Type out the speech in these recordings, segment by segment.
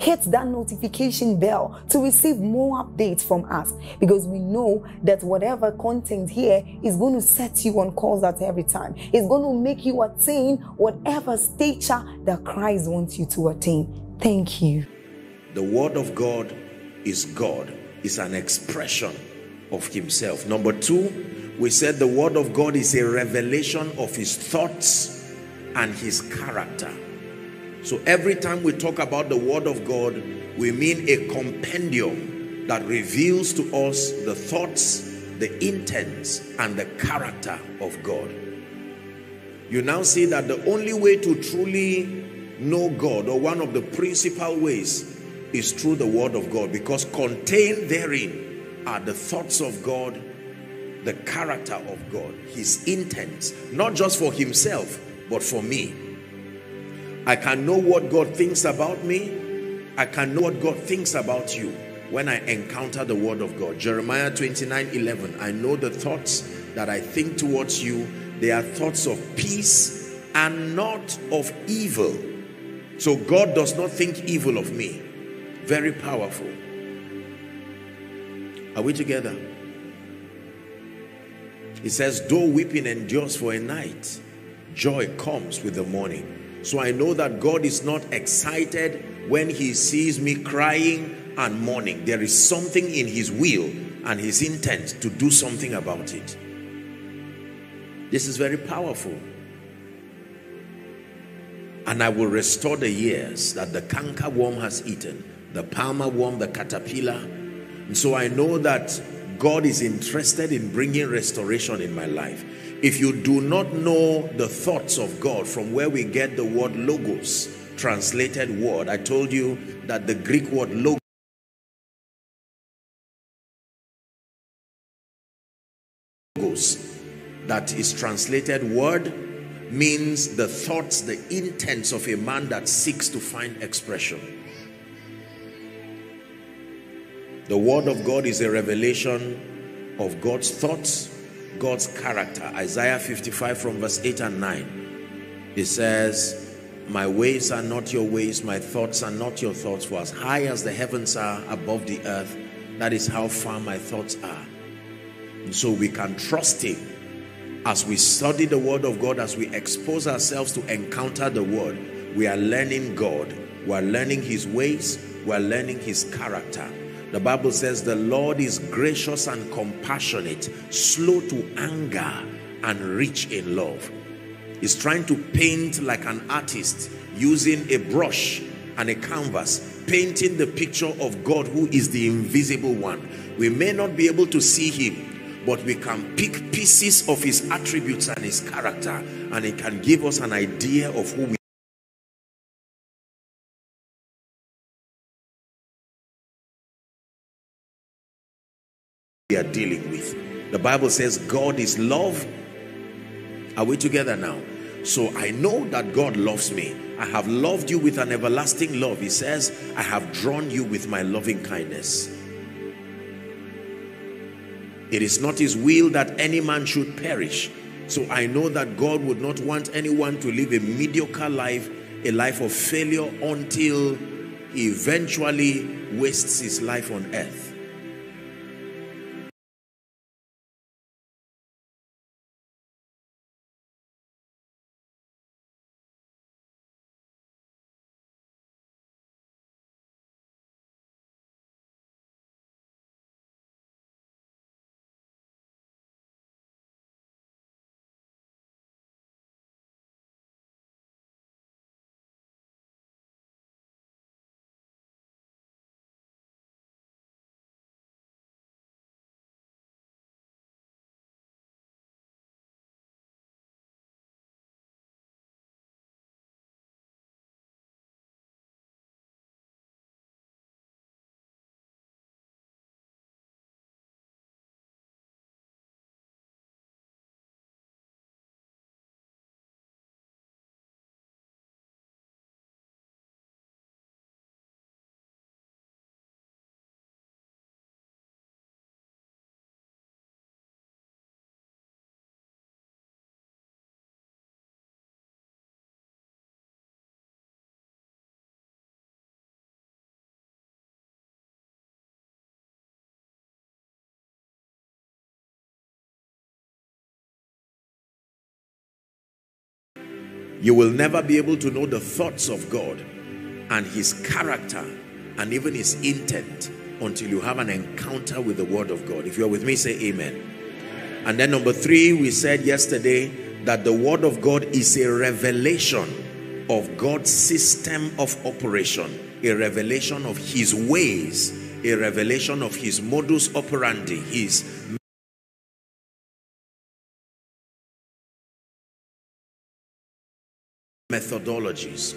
hit that notification bell to receive more updates from us because we know that whatever content here is going to set you on course at every time. It's going to make you attain whatever stature that Christ wants you to attain. Thank you. The Word of God is God, is an expression of Himself. Number two, we said the Word of God is a revelation of His thoughts and His character. So every time we talk about the word of God, we mean a compendium that reveals to us the thoughts, the intents, and the character of God. You now see that the only way to truly know God, or one of the principal ways, is through the word of God because contained therein are the thoughts of God, the character of God, his intents, not just for himself, but for me. I can know what God thinks about me. I can know what God thinks about you when I encounter the word of God. Jeremiah 29, 11. I know the thoughts that I think towards you. They are thoughts of peace and not of evil. So God does not think evil of me. Very powerful. Are we together? He says, though weeping endures for a night, joy comes with the morning. So I know that God is not excited when he sees me crying and mourning. There is something in his will and his intent to do something about it. This is very powerful. And I will restore the years that the canker worm has eaten, the palmer worm, the caterpillar. And so I know that God is interested in bringing restoration in my life. If you do not know the thoughts of God from where we get the word logos, translated word, I told you that the Greek word logos, that is translated word, means the thoughts, the intents of a man that seeks to find expression. The word of God is a revelation of God's thoughts, God's character. Isaiah 55 from verse 8 and 9. It says, My ways are not your ways, my thoughts are not your thoughts. For as high as the heavens are above the earth, that is how far my thoughts are. And so we can trust him as we study the word of God, as we expose ourselves to encounter the word, we are learning God. We are learning his ways. We are learning his character. The Bible says the Lord is gracious and compassionate, slow to anger and rich in love. He's trying to paint like an artist using a brush and a canvas, painting the picture of God who is the invisible one. We may not be able to see him, but we can pick pieces of his attributes and his character and it can give us an idea of who we we are dealing with. The Bible says God is love. Are we together now? So I know that God loves me. I have loved you with an everlasting love. He says, I have drawn you with my loving kindness. It is not his will that any man should perish. So I know that God would not want anyone to live a mediocre life, a life of failure until he eventually wastes his life on earth. You will never be able to know the thoughts of God and his character and even his intent until you have an encounter with the word of God. If you're with me, say amen. And then number three, we said yesterday that the word of God is a revelation of God's system of operation, a revelation of his ways, a revelation of his modus operandi, his methodologies.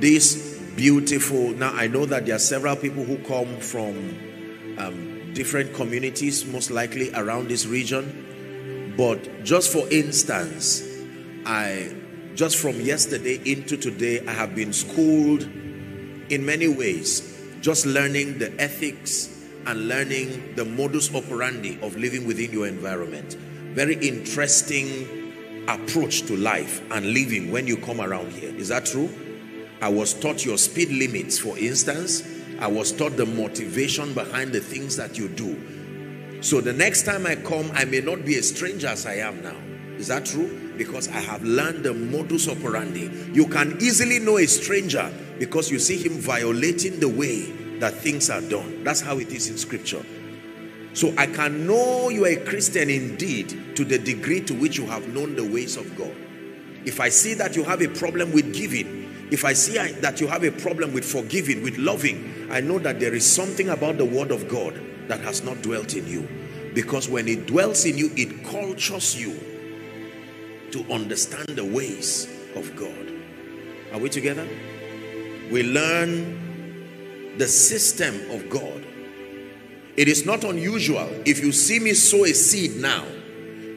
This beautiful, now I know that there are several people who come from um, different communities, most likely around this region. But just for instance, I just from yesterday into today, I have been schooled in many ways, just learning the ethics and learning the modus operandi of living within your environment. Very interesting approach to life and living when you come around here. Is that true? I was taught your speed limits, for instance. I was taught the motivation behind the things that you do. So the next time I come, I may not be a stranger as I am now. Is that true? Because I have learned the modus operandi. You can easily know a stranger because you see him violating the way that things are done. That's how it is in scripture. So I can know you are a Christian indeed to the degree to which you have known the ways of God. If I see that you have a problem with giving, if I see that you have a problem with forgiving, with loving, I know that there is something about the word of God that has not dwelt in you. Because when it dwells in you, it cultures you to understand the ways of God. Are we together? We learn the system of God. It is not unusual if you see me sow a seed now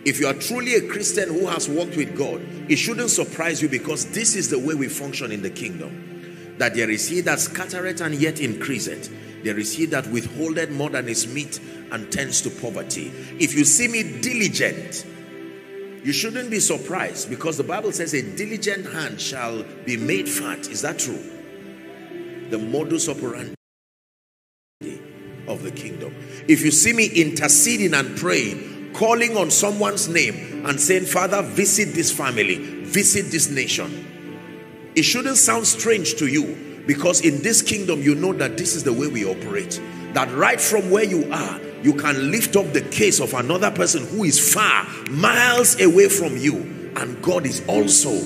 if you are truly a Christian who has walked with God, it shouldn't surprise you because this is the way we function in the kingdom. That there is he that scattereth and yet increaseth. There is he that withholdeth more than is meet and tends to poverty. If you see me diligent, you shouldn't be surprised because the Bible says a diligent hand shall be made fat. Is that true? The modus operandi of the kingdom. If you see me interceding and praying, calling on someone's name and saying, Father, visit this family, visit this nation. It shouldn't sound strange to you because in this kingdom, you know that this is the way we operate. That right from where you are, you can lift up the case of another person who is far, miles away from you. And God is also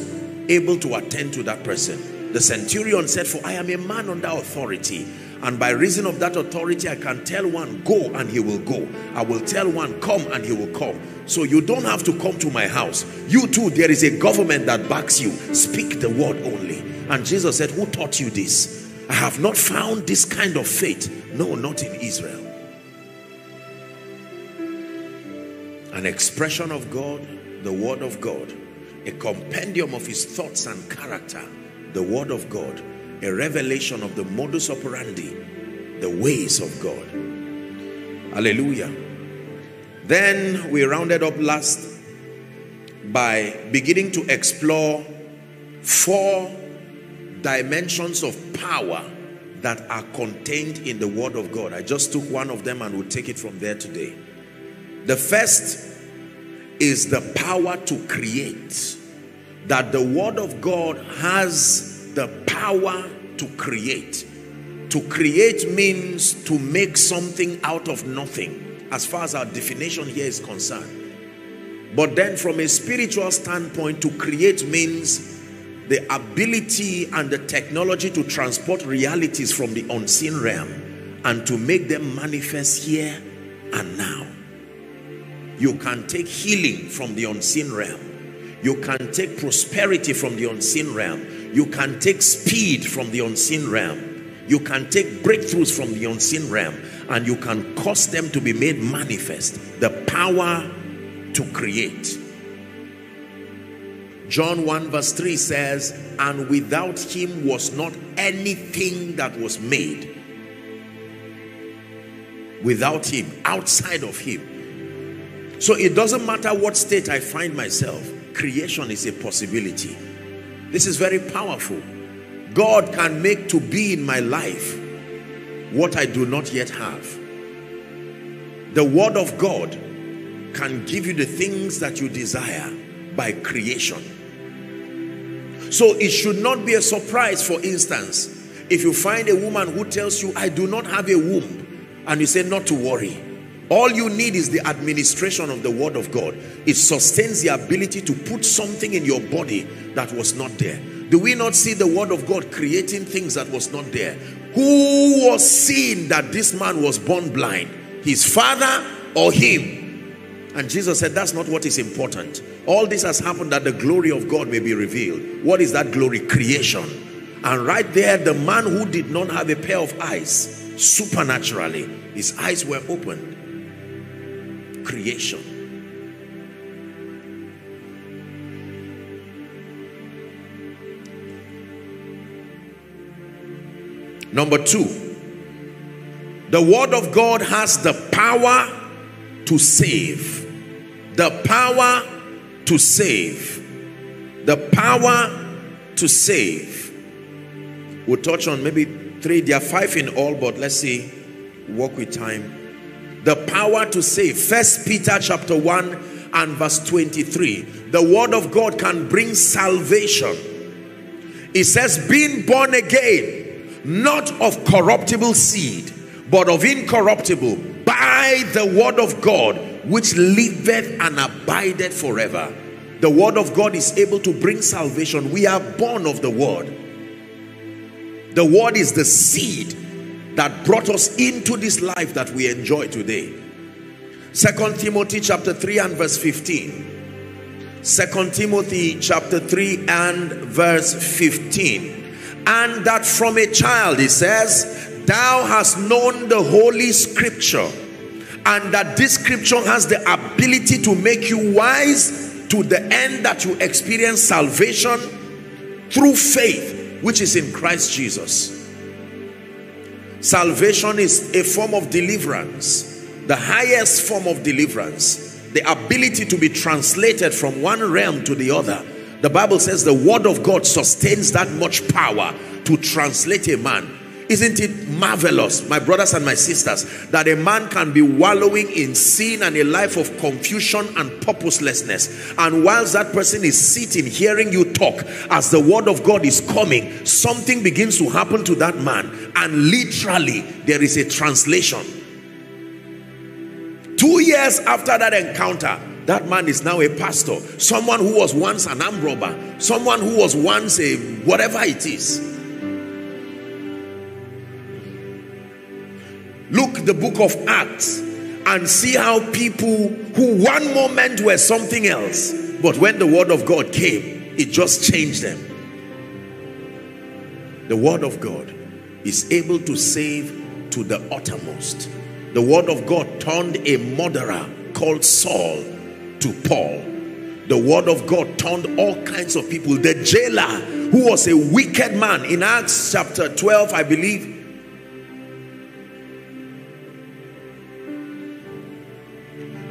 able to attend to that person. The centurion said, For I am a man under authority and by reason of that authority, I can tell one, go and he will go. I will tell one, come and he will come. So you don't have to come to my house. You too, there is a government that backs you. Speak the word only. And Jesus said, who taught you this? I have not found this kind of faith. No, not in Israel. An expression of God, the word of God. A compendium of his thoughts and character, the word of God a revelation of the modus operandi, the ways of God. Hallelujah. Then we rounded up last by beginning to explore four dimensions of power that are contained in the word of God. I just took one of them and we'll take it from there today. The first is the power to create. That the word of God has the power to create. To create means to make something out of nothing, as far as our definition here is concerned. But then from a spiritual standpoint, to create means the ability and the technology to transport realities from the unseen realm and to make them manifest here and now. You can take healing from the unseen realm. You can take prosperity from the unseen realm you can take speed from the unseen realm. You can take breakthroughs from the unseen realm and you can cause them to be made manifest. The power to create. John 1 verse 3 says, And without him was not anything that was made. Without him, outside of him. So it doesn't matter what state I find myself, creation is a possibility. This is very powerful. God can make to be in my life what I do not yet have. The word of God can give you the things that you desire by creation. So it should not be a surprise, for instance, if you find a woman who tells you, I do not have a womb, and you say, not to worry. All you need is the administration of the word of God. It sustains the ability to put something in your body that was not there. Do we not see the word of God creating things that was not there? Who was seeing that this man was born blind? His father or him? And Jesus said, that's not what is important. All this has happened that the glory of God may be revealed. What is that glory? Creation. And right there, the man who did not have a pair of eyes, supernaturally, his eyes were opened. Creation. Number two, the word of God has the power to save. The power to save. The power to save. We'll touch on maybe three. There are five in all, but let's see. Work with time. The power to save. First Peter chapter 1 and verse 23. The word of God can bring salvation. It says, being born again, not of corruptible seed, but of incorruptible, by the word of God, which liveth and abideth forever. The word of God is able to bring salvation. We are born of the word. The word is the seed that brought us into this life that we enjoy today. Second Timothy chapter 3 and verse 15. Second Timothy chapter 3 and verse 15. And that from a child, he says, thou hast known the holy scripture and that this scripture has the ability to make you wise to the end that you experience salvation through faith which is in Christ Jesus salvation is a form of deliverance. The highest form of deliverance. The ability to be translated from one realm to the other. The Bible says the word of God sustains that much power to translate a man isn't it marvelous, my brothers and my sisters, that a man can be wallowing in sin and a life of confusion and purposelessness. And whilst that person is sitting, hearing you talk, as the word of God is coming, something begins to happen to that man. And literally, there is a translation. Two years after that encounter, that man is now a pastor. Someone who was once an arm robber. Someone who was once a whatever it is Look the book of Acts and see how people who one moment were something else, but when the word of God came, it just changed them. The word of God is able to save to the uttermost. The word of God turned a murderer called Saul to Paul. The word of God turned all kinds of people. The jailer who was a wicked man in Acts chapter 12, I believe,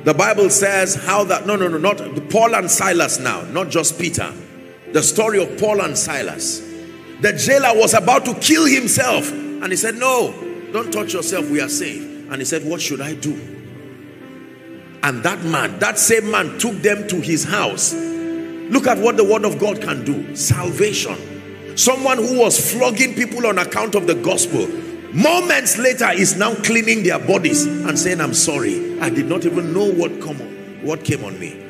The Bible says how that, no, no, no, not Paul and Silas now, not just Peter. The story of Paul and Silas. The jailer was about to kill himself. And he said, no, don't touch yourself, we are safe. And he said, what should I do? And that man, that same man took them to his house. Look at what the word of God can do. Salvation. Someone who was flogging people on account of the gospel Moments later, is now cleaning their bodies and saying, I'm sorry. I did not even know what come on, what came on me.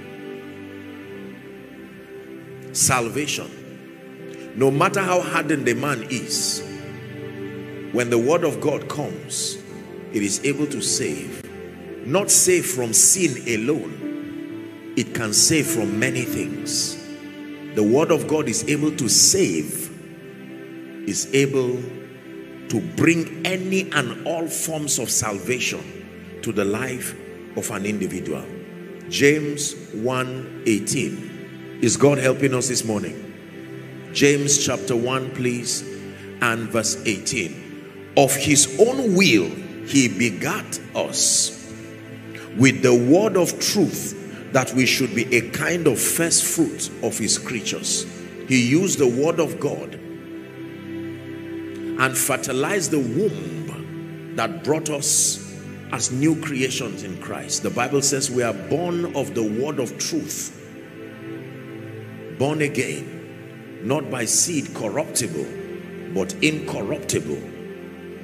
Salvation. No matter how hardened the man is, when the word of God comes, it is able to save. Not save from sin alone. It can save from many things. The word of God is able to save, is able to bring any and all forms of salvation to the life of an individual. James 1:18. Is God helping us this morning? James chapter 1 please and verse 18. Of his own will he begat us with the word of truth that we should be a kind of first fruit of his creatures. He used the word of God and fertilize the womb that brought us as new creations in Christ. The Bible says we are born of the word of truth, born again. not by seed corruptible, but incorruptible,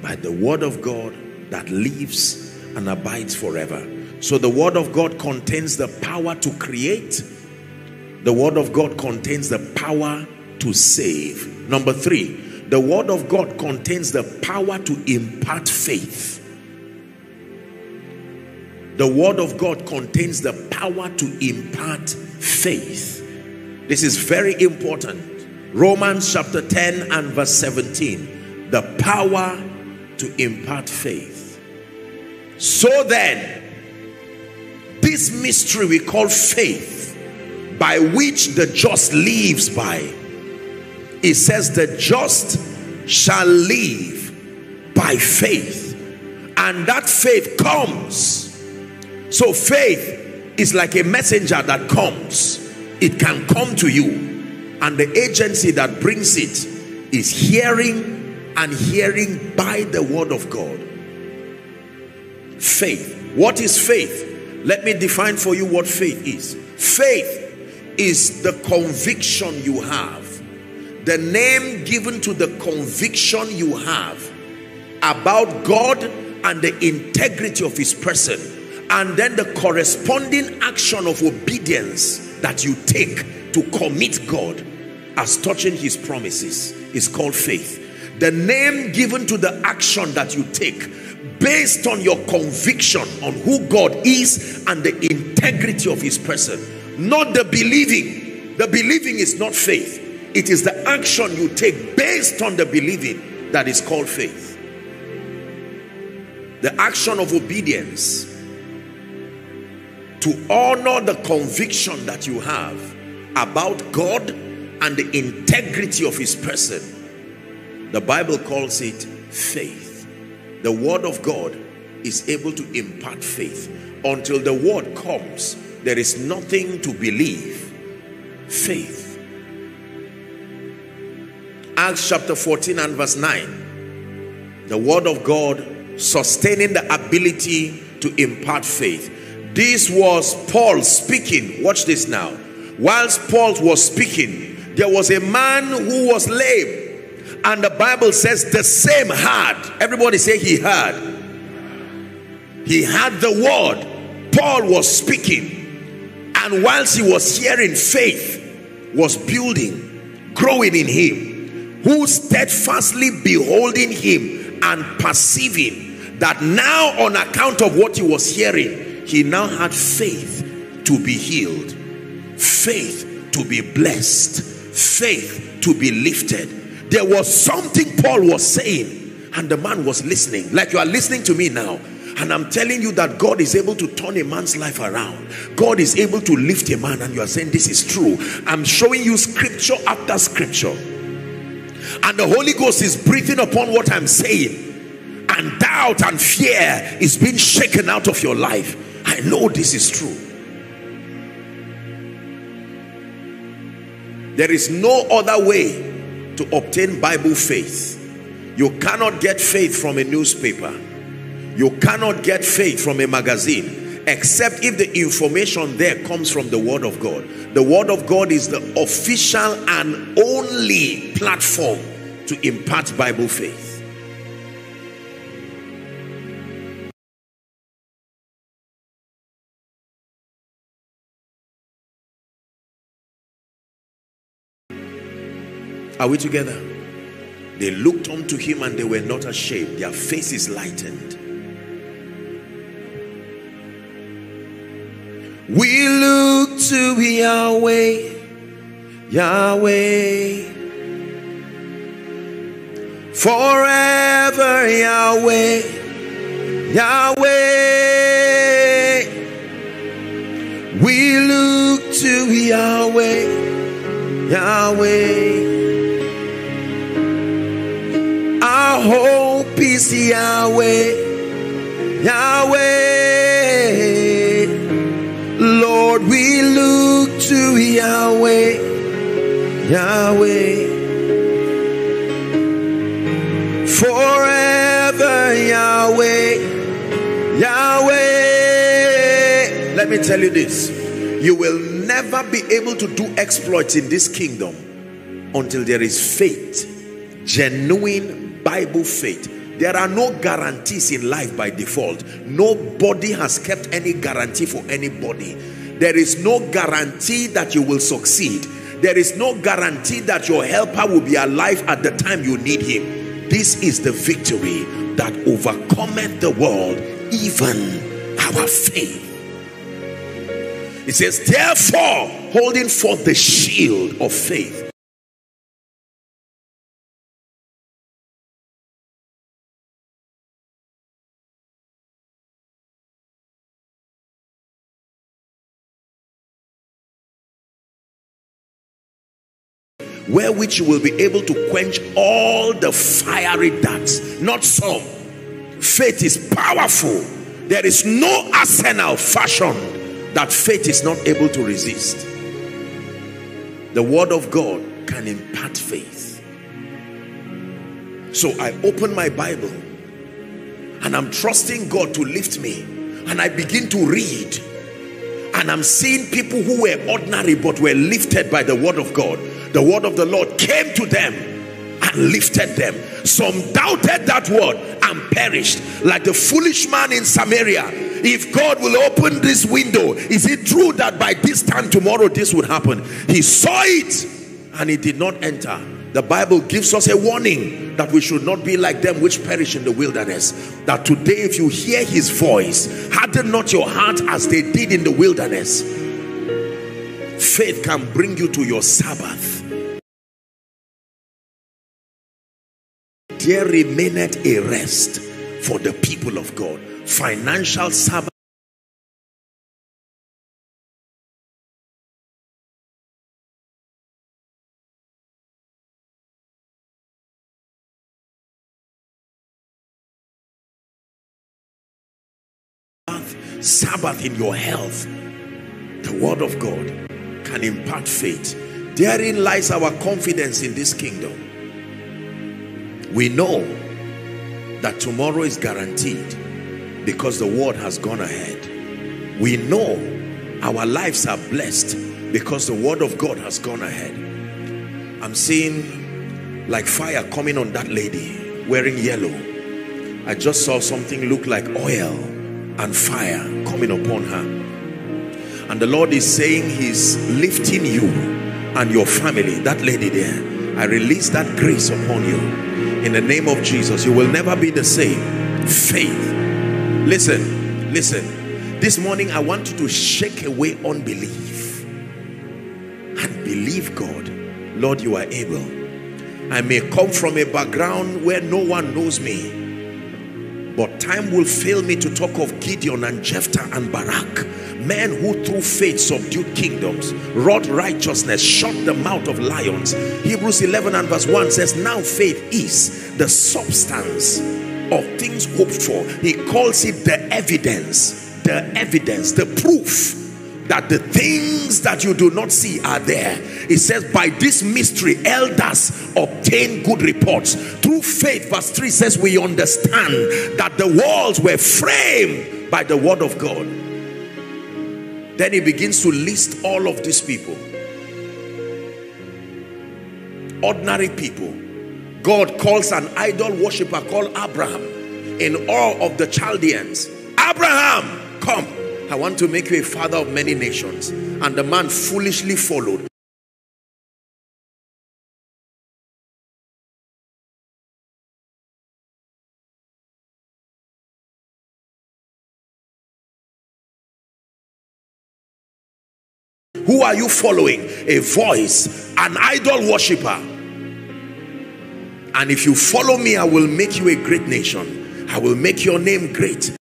by the word of God that lives and abides forever. So the word of God contains the power to create. The word of God contains the power to save. Number three, the word of God contains the power to impart faith. The word of God contains the power to impart faith. This is very important. Romans chapter 10 and verse 17. The power to impart faith. So then, this mystery we call faith, by which the just lives by, it says the just shall live by faith. And that faith comes. So faith is like a messenger that comes. It can come to you and the agency that brings it is hearing and hearing by the word of God. Faith. What is faith? Let me define for you what faith is. Faith is the conviction you have, the name given to the conviction you have about God and the integrity of his person, and then the corresponding action of obedience that you take to commit God as touching his promises is called faith. The name given to the action that you take based on your conviction on who God is and the integrity of his person. Not the believing. The believing is not faith. It is action you take based on the believing that is called faith. The action of obedience to honor the conviction that you have about God and the integrity of his person. The Bible calls it faith. The word of God is able to impart faith. Until the word comes, there is nothing to believe. Faith. Acts chapter 14 and verse 9. The word of God sustaining the ability to impart faith. This was Paul speaking. Watch this now. Whilst Paul was speaking, there was a man who was lame and the bible says the same had everybody say he had he had the word paul was speaking and whilst he was hearing faith was building growing in him who steadfastly beholding him and perceiving that now on account of what he was hearing he now had faith to be healed faith to be blessed faith to be lifted. There was something Paul was saying, and the man was listening, like you are listening to me now. And I'm telling you that God is able to turn a man's life around. God is able to lift a man, and you are saying this is true. I'm showing you scripture after scripture. And the Holy Ghost is breathing upon what I'm saying. And doubt and fear is being shaken out of your life. I know this is true. There is no other way to obtain Bible faith. You cannot get faith from a newspaper. You cannot get faith from a magazine except if the information there comes from the Word of God. The Word of God is the official and only platform to impart Bible faith. Are we together? They looked unto him and they were not ashamed. Their faces lightened. We look to Yahweh, Yahweh, forever Yahweh, Yahweh. We look to Yahweh, Yahweh. Our hope is Yahweh, Yahweh. To Yahweh, Yahweh. Forever Yahweh, Yahweh. Let me tell you this. You will never be able to do exploits in this kingdom until there is faith, genuine Bible faith. There are no guarantees in life by default. Nobody has kept any guarantee for anybody. There is no guarantee that you will succeed. There is no guarantee that your helper will be alive at the time you need him. This is the victory that overcometh the world, even our faith. It says, therefore, holding forth the shield of faith. Wherewith you will be able to quench all the fiery darts, not some. Faith is powerful. There is no arsenal fashioned that faith is not able to resist. The word of God can impart faith. So I open my Bible and I'm trusting God to lift me and I begin to read and I'm seeing people who were ordinary but were lifted by the word of God. The word of the Lord came to them and lifted them. Some doubted that word and perished like the foolish man in Samaria if God will open this window, is it true that by this time tomorrow this would happen? He saw it and he did not enter. The Bible gives us a warning that we should not be like them which perish in the wilderness. That today if you hear his voice, harden not your heart as they did in the wilderness. Faith can bring you to your Sabbath. There remaineth a rest for the people of God financial Sabbath. Sabbath in your health. The word of God can impart faith. Therein lies our confidence in this kingdom. We know that tomorrow is guaranteed because the word has gone ahead. We know our lives are blessed because the word of God has gone ahead. I'm seeing like fire coming on that lady wearing yellow. I just saw something look like oil and fire coming upon her. And the Lord is saying he's lifting you and your family, that lady there. I release that grace upon you. In the name of Jesus, you will never be the same. Faith Listen, listen. This morning I want you to shake away unbelief and believe God. Lord, you are able. I may come from a background where no one knows me. But time will fail me to talk of Gideon and Jephthah and Barak. Men who through faith subdued kingdoms, wrought righteousness, shut the mouth of lions. Hebrews 11 and verse 1 says, Now faith is the substance of things hoped for. He calls it the evidence, the evidence, the proof that the things that you do not see are there. It says, by this mystery, elders obtain good reports. Through faith, verse 3 says, we understand that the walls were framed by the word of God. Then he begins to list all of these people. Ordinary people God calls an idol worshiper called Abraham in Ur of the Chaldeans. Abraham, come. I want to make you a father of many nations. And the man foolishly followed. Are you following? A voice, an idol worshiper and if you follow me, I will make you a great nation. I will make your name great.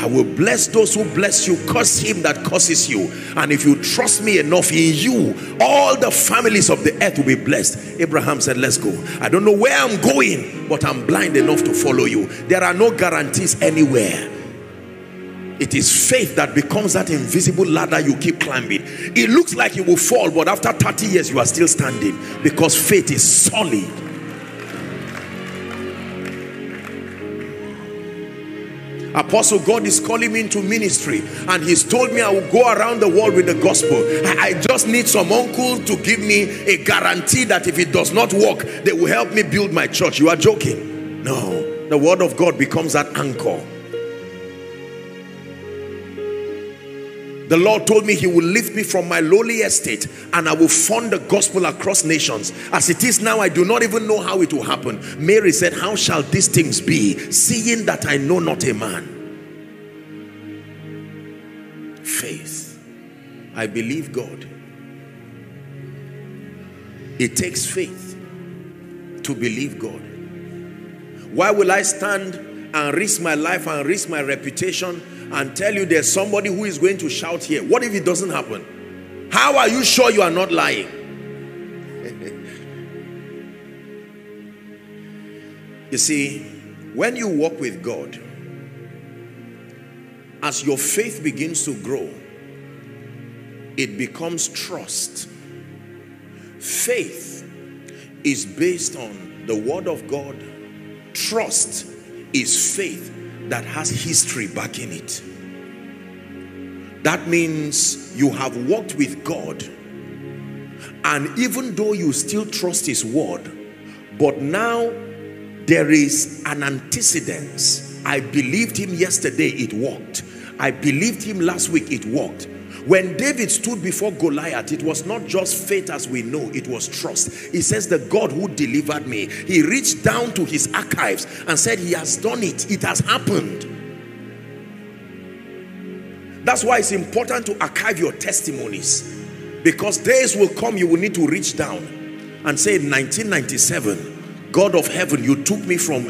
I will bless those who bless you, curse him that curses you. And if you trust me enough in you, all the families of the earth will be blessed. Abraham said, Let's go. I don't know where I'm going, but I'm blind enough to follow you. There are no guarantees anywhere. It is faith that becomes that invisible ladder you keep climbing. It looks like you will fall, but after 30 years, you are still standing because faith is solid. Apostle, God is calling me into ministry, and He's told me I will go around the world with the gospel. I, I just need some uncle to give me a guarantee that if it does not work, they will help me build my church. You are joking. No, the word of God becomes that anchor. The Lord told me he will lift me from my lowly estate and I will fund the gospel across nations. As it is now, I do not even know how it will happen. Mary said, how shall these things be, seeing that I know not a man? Faith. I believe God. It takes faith to believe God. Why will I stand and risk my life and risk my reputation and tell you there's somebody who is going to shout here. What if it doesn't happen? How are you sure you are not lying? you see, when you walk with God, as your faith begins to grow, it becomes trust. Faith is based on the word of God. Trust is faith that has history backing it. That means you have walked with God and even though you still trust his word, but now there is an antecedence. I believed him yesterday, it worked. I believed him last week, it worked. When David stood before Goliath, it was not just faith as we know, it was trust. He says, the God who delivered me. He reached down to his archives and said, he has done it. It has happened. That's why it's important to archive your testimonies. Because days will come, you will need to reach down and say, in 1997, God of heaven, you took me from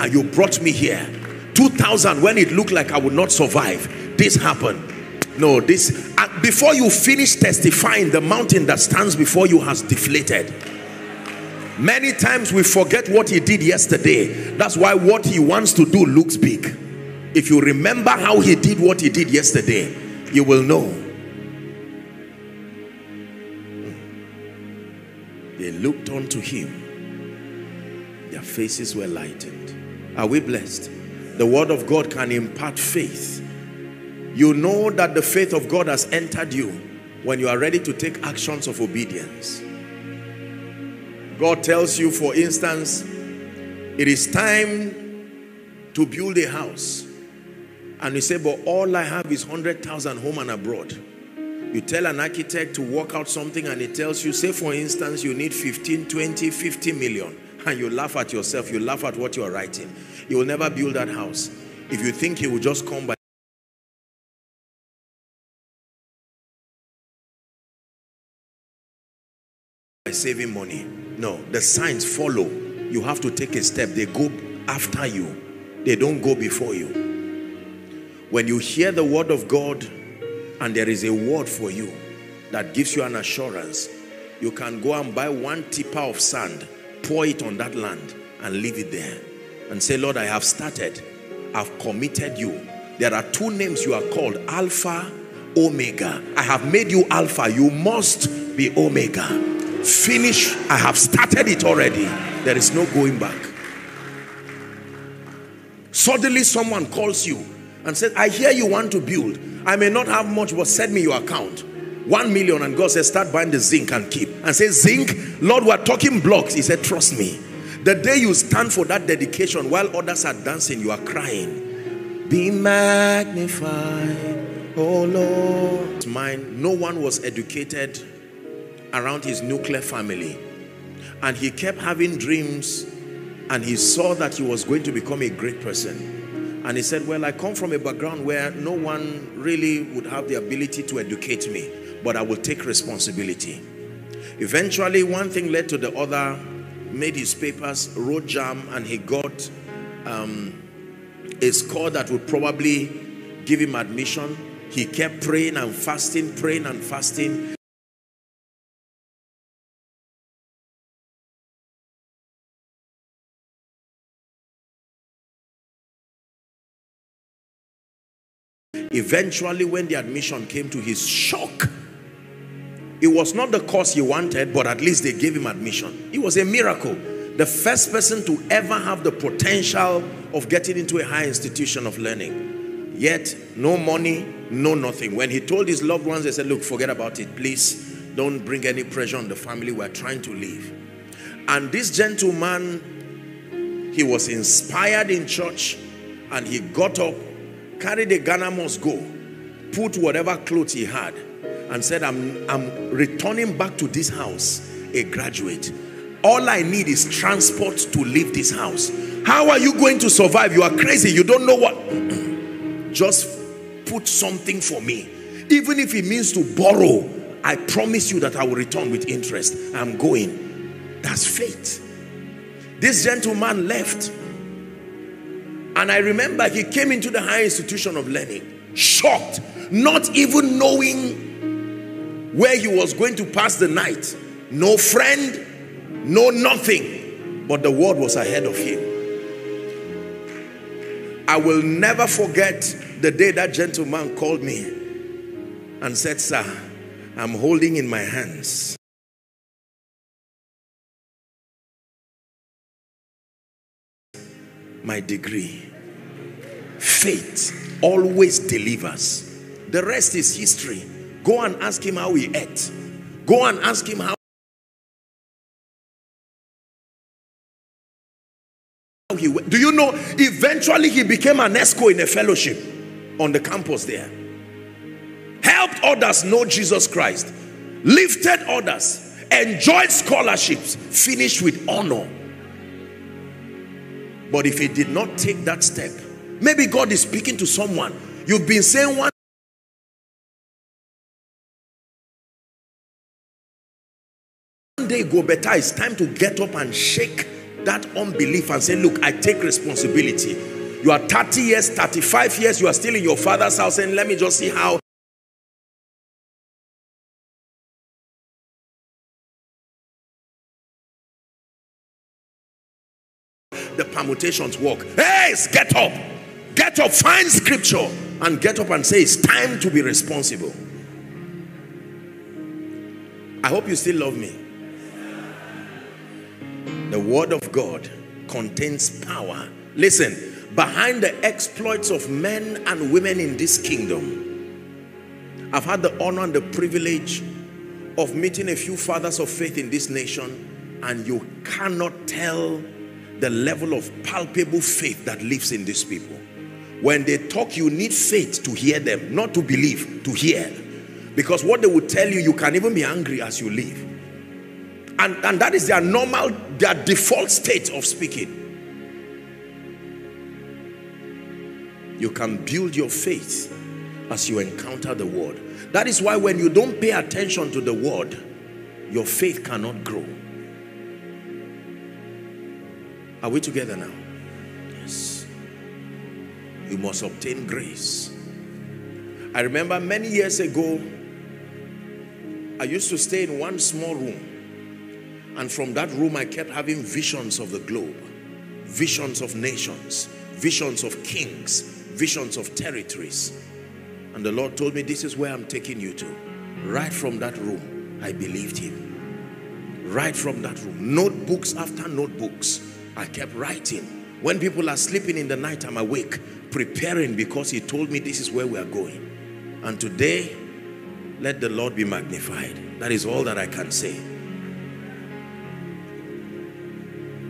and you brought me here. 2000, when it looked like I would not survive, this happened no, this, before you finish testifying, the mountain that stands before you has deflated. Many times we forget what he did yesterday. That's why what he wants to do looks big. If you remember how he did what he did yesterday, you will know. They looked unto him. Their faces were lightened. Are we blessed? The word of God can impart faith you know that the faith of God has entered you when you are ready to take actions of obedience. God tells you, for instance, it is time to build a house. And you say, but all I have is 100,000 home and abroad. You tell an architect to work out something and he tells you, say for instance, you need 15, 20, 50 million. And you laugh at yourself, you laugh at what you're writing. You will never build that house. If you think he will just come by saving money. No, the signs follow. You have to take a step. They go after you. They don't go before you. When you hear the word of God and there is a word for you that gives you an assurance, you can go and buy one tipper of sand, pour it on that land and leave it there and say, Lord, I have started. I've committed you. There are two names you are called, Alpha, Omega. I have made you Alpha. You must be Omega finish. I have started it already. There is no going back. Suddenly someone calls you and says i hear you want to build. I may not have much but send me your account. One million and god says start buying the zinc and keep. And say zinc lord we're talking blocks. He said trust me. The day you stand for that dedication while others are dancing you are crying. Be magnified oh lord. Mine no one was educated around his nuclear family. And he kept having dreams and he saw that he was going to become a great person. And he said, well, I come from a background where no one really would have the ability to educate me, but I will take responsibility. Eventually, one thing led to the other, made his papers, wrote JAMB, and he got um, a score that would probably give him admission. He kept praying and fasting, praying and fasting. Eventually, when the admission came to his shock, it was not the course he wanted, but at least they gave him admission. It was a miracle. The first person to ever have the potential of getting into a high institution of learning. Yet, no money, no nothing. When he told his loved ones, they said, look, forget about it. Please don't bring any pressure on the family. We're trying to live. And this gentleman, he was inspired in church and he got up carried a Ghana must go, put whatever clothes he had, and said, I'm, I'm returning back to this house a graduate. All I need is transport to leave this house. How are you going to survive? You are crazy. You don't know what. Just put something for me. Even if it means to borrow, I promise you that I will return with interest. I'm going. That's faith. This gentleman left and I remember he came into the higher institution of learning, shocked, not even knowing where he was going to pass the night. No friend, no nothing, but the word was ahead of him. I will never forget the day that gentleman called me and said, Sir, I'm holding in my hands my degree. Faith always delivers. The rest is history. Go and ask him how he ate. Go and ask him how he went. Do you know, eventually he became an EXCO in a fellowship on the campus there. Helped others know Jesus Christ. Lifted others. Enjoyed scholarships. Finished with honor. But if he did not take that step, maybe God is speaking to someone. You've been saying one day go better. It's time to get up and shake that unbelief and say, look, I take responsibility. You are 30 years, 35 years, you are still in your father's house and let me just see how permutations work. Hey, get up. Get up, find scripture and get up and say it's time to be responsible. I hope you still love me. The word of God contains power. Listen, behind the exploits of men and women in this kingdom, I've had the honor and the privilege of meeting a few fathers of faith in this nation and you cannot tell the level of palpable faith that lives in these people. When they talk, you need faith to hear them, not to believe, to hear. Because what they will tell you, you can even be angry as you leave. And, and that is their normal, their default state of speaking. You can build your faith as you encounter the word. That is why when you don't pay attention to the word, your faith cannot grow. Are we together now? Yes. You must obtain grace. I remember many years ago, I used to stay in one small room. And from that room, I kept having visions of the globe, visions of nations, visions of kings, visions of territories. And the Lord told me, this is where I'm taking you to. Right from that room, I believed him. Right from that room, notebooks after notebooks I kept writing. When people are sleeping in the night, I'm awake, preparing because he told me this is where we are going. And today, let the Lord be magnified. That is all that I can say.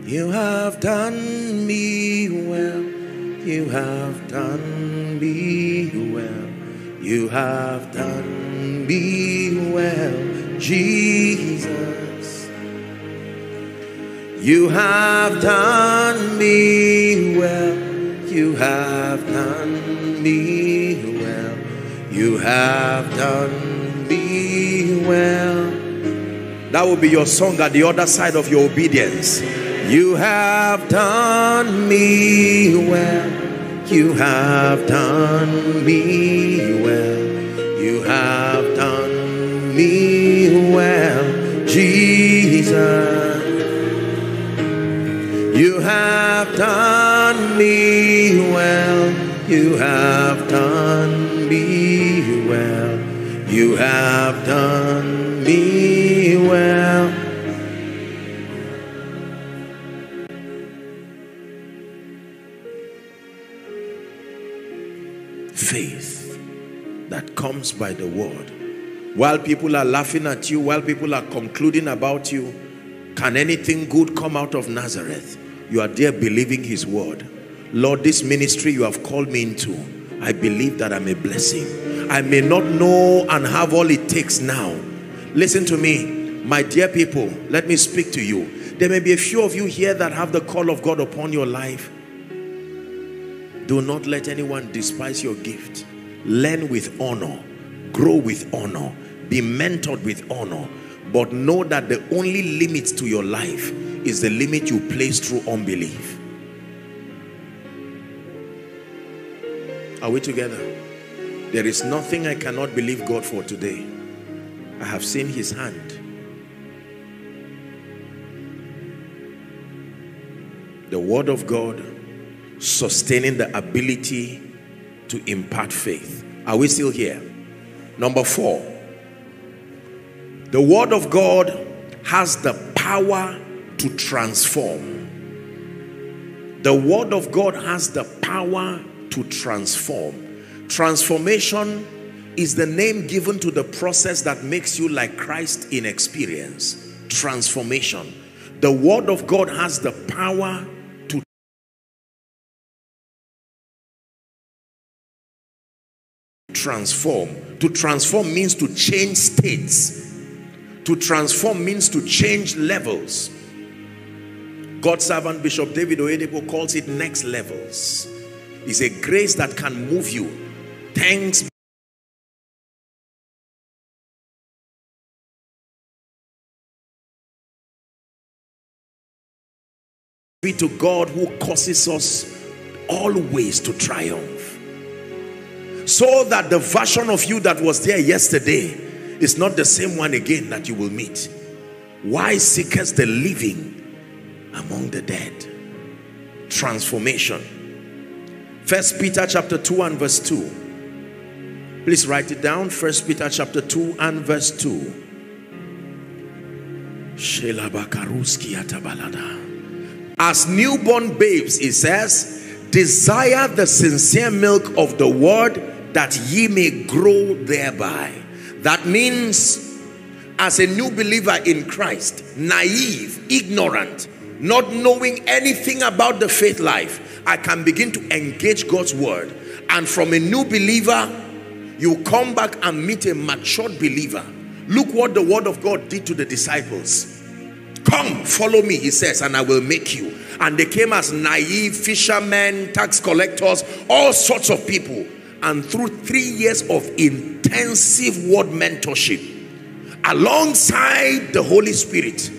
You have done me well. You have done me well. You have done me well, Jesus. You have done me well. You have done me well. You have done me well. That will be your song at the other side of your obedience. You have done me well. You have done me well. You have done me well, Jesus. You have done me well. You have done me well. You have done me well. Faith that comes by the word. While people are laughing at you, while people are concluding about you, can anything good come out of Nazareth? You are there believing his word. Lord, this ministry you have called me into, I believe that I'm a blessing. I may not know and have all it takes now. Listen to me, my dear people, let me speak to you. There may be a few of you here that have the call of God upon your life. Do not let anyone despise your gift. Learn with honor, grow with honor, be mentored with honor. But know that the only limit to your life is the limit you place through unbelief. Are we together? There is nothing I cannot believe God for today. I have seen his hand. The word of God sustaining the ability to impart faith. Are we still here? Number four, the word of God has the power to transform. The word of God has the power to transform. Transformation is the name given to the process that makes you like Christ in experience. Transformation. The word of God has the power to transform. To transform means to change states. To transform means to change levels. God's servant Bishop David Oyedepo calls it next levels. It's a grace that can move you. Thanks be to God who causes us always to triumph. So that the version of you that was there yesterday is not the same one again that you will meet. Why seekest the living among the dead? Transformation. First Peter chapter 2 and verse 2. Please write it down. First Peter chapter 2 and verse 2. As newborn babes, it says, desire the sincere milk of the word that ye may grow thereby. That means as a new believer in Christ, naive, ignorant, not knowing anything about the faith life, I can begin to engage God's word. And from a new believer, you come back and meet a matured believer. Look what the word of God did to the disciples. Come, follow me, he says, and I will make you. And they came as naive fishermen, tax collectors, all sorts of people. And through three years of intensive word mentorship, alongside the Holy Spirit,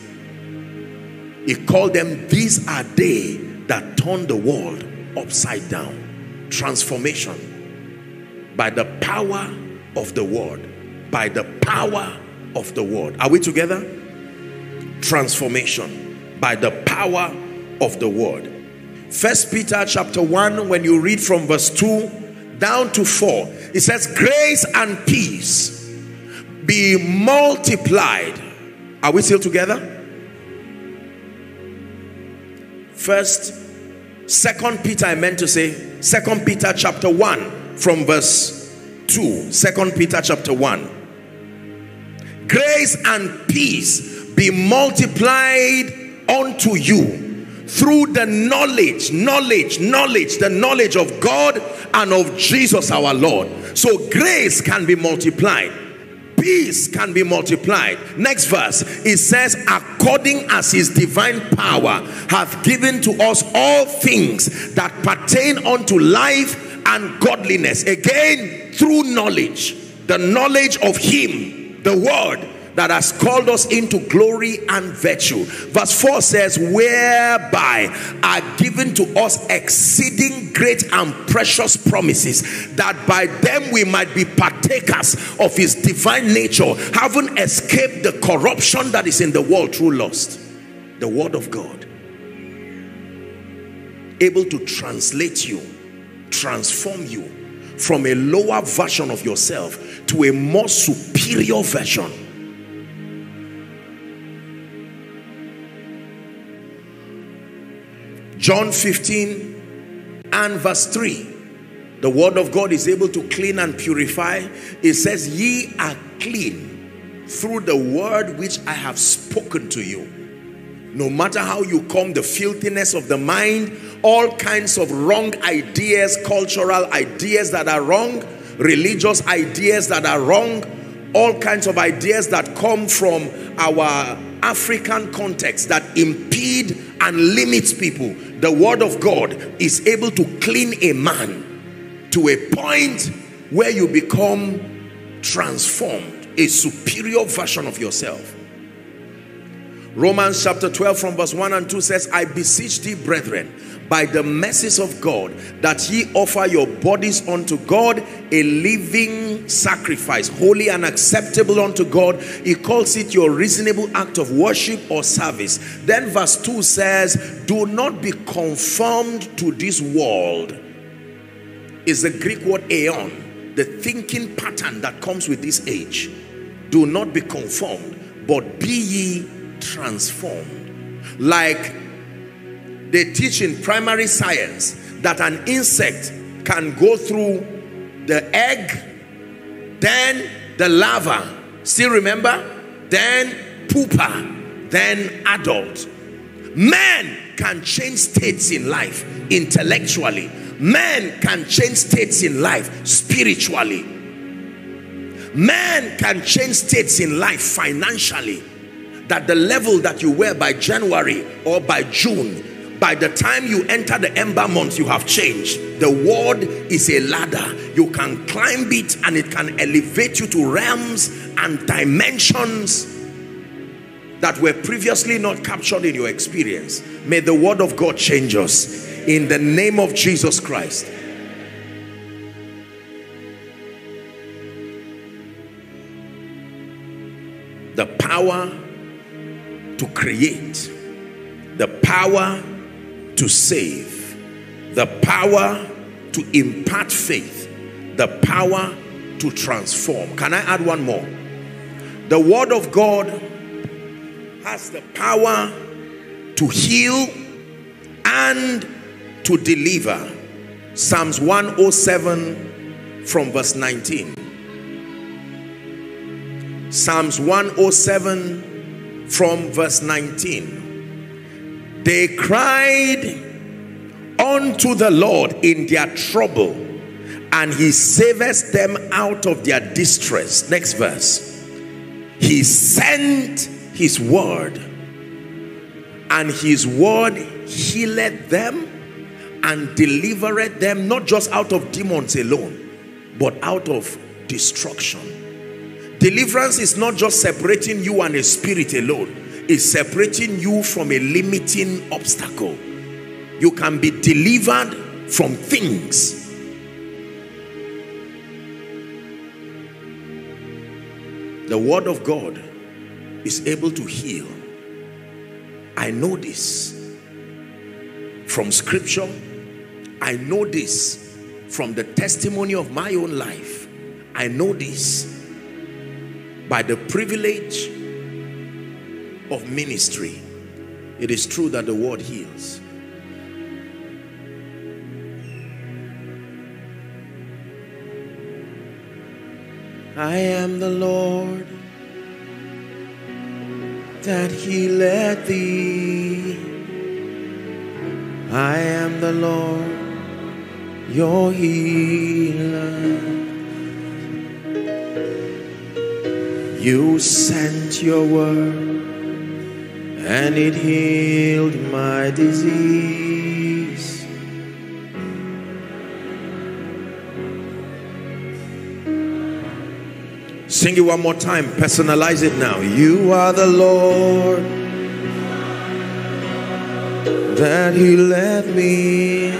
he called them, These are they that turn the world upside down. Transformation by the power of the word. By the power of the word. Are we together? Transformation by the power of the word. First Peter chapter 1, when you read from verse 2 down to 4, it says, Grace and peace be multiplied. Are we still together? First, second Peter, I meant to say, second Peter chapter 1 from verse 2. Second Peter chapter 1. Grace and peace be multiplied unto you through the knowledge, knowledge, knowledge, the knowledge of God and of Jesus our Lord. So grace can be multiplied. Peace can be multiplied. Next verse, it says, according as his divine power hath given to us all things that pertain unto life and godliness. Again, through knowledge, the knowledge of him, the word, that has called us into glory and virtue. Verse 4 says, Whereby are given to us exceeding great and precious promises, that by them we might be partakers of his divine nature, having escaped the corruption that is in the world through lust. The word of God, able to translate you, transform you from a lower version of yourself to a more superior version. John 15 and verse 3. The word of God is able to clean and purify. It says, Ye are clean through the word which I have spoken to you. No matter how you come, the filthiness of the mind, all kinds of wrong ideas, cultural ideas that are wrong, religious ideas that are wrong, all kinds of ideas that come from our African context that impede and limits people. The word of God is able to clean a man to a point where you become transformed, a superior version of yourself. Romans chapter 12 from verse 1 and 2 says, I beseech thee, brethren, by the mercies of God, that ye offer your bodies unto God a living sacrifice, holy and acceptable unto God. He calls it your reasonable act of worship or service. Then verse 2 says, Do not be conformed to this world. Is the Greek word aeon, the thinking pattern that comes with this age. Do not be conformed, but be ye transformed. Like they teach in primary science that an insect can go through the egg, then the larva. Still remember? Then pupa, then adult. Man can change states in life intellectually. Man can change states in life spiritually. Man can change states in life financially that the level that you were by January or by June, by the time you enter the ember months, you have changed. The word is a ladder. You can climb it and it can elevate you to realms and dimensions that were previously not captured in your experience. May the word of God change us in the name of Jesus Christ. The power to create, the power to save, the power to impart faith, the power to transform. Can I add one more? The word of God has the power to heal and to deliver. Psalms 107 from verse 19. Psalms 107 from verse 19. They cried unto the Lord in their trouble, and he saveth them out of their distress. Next verse. He sent his word, and his word healed them and delivered them not just out of demons alone, but out of destruction. Deliverance is not just separating you and a spirit alone. It's separating you from a limiting obstacle. You can be delivered from things. The word of God is able to heal. I know this from scripture. I know this from the testimony of my own life. I know this by the privilege of ministry, it is true that the word heals. I am the Lord that he led thee. I am the Lord, your healer. You sent your word and it healed my disease. Sing it one more time. Personalize it now. You are the Lord that He led me.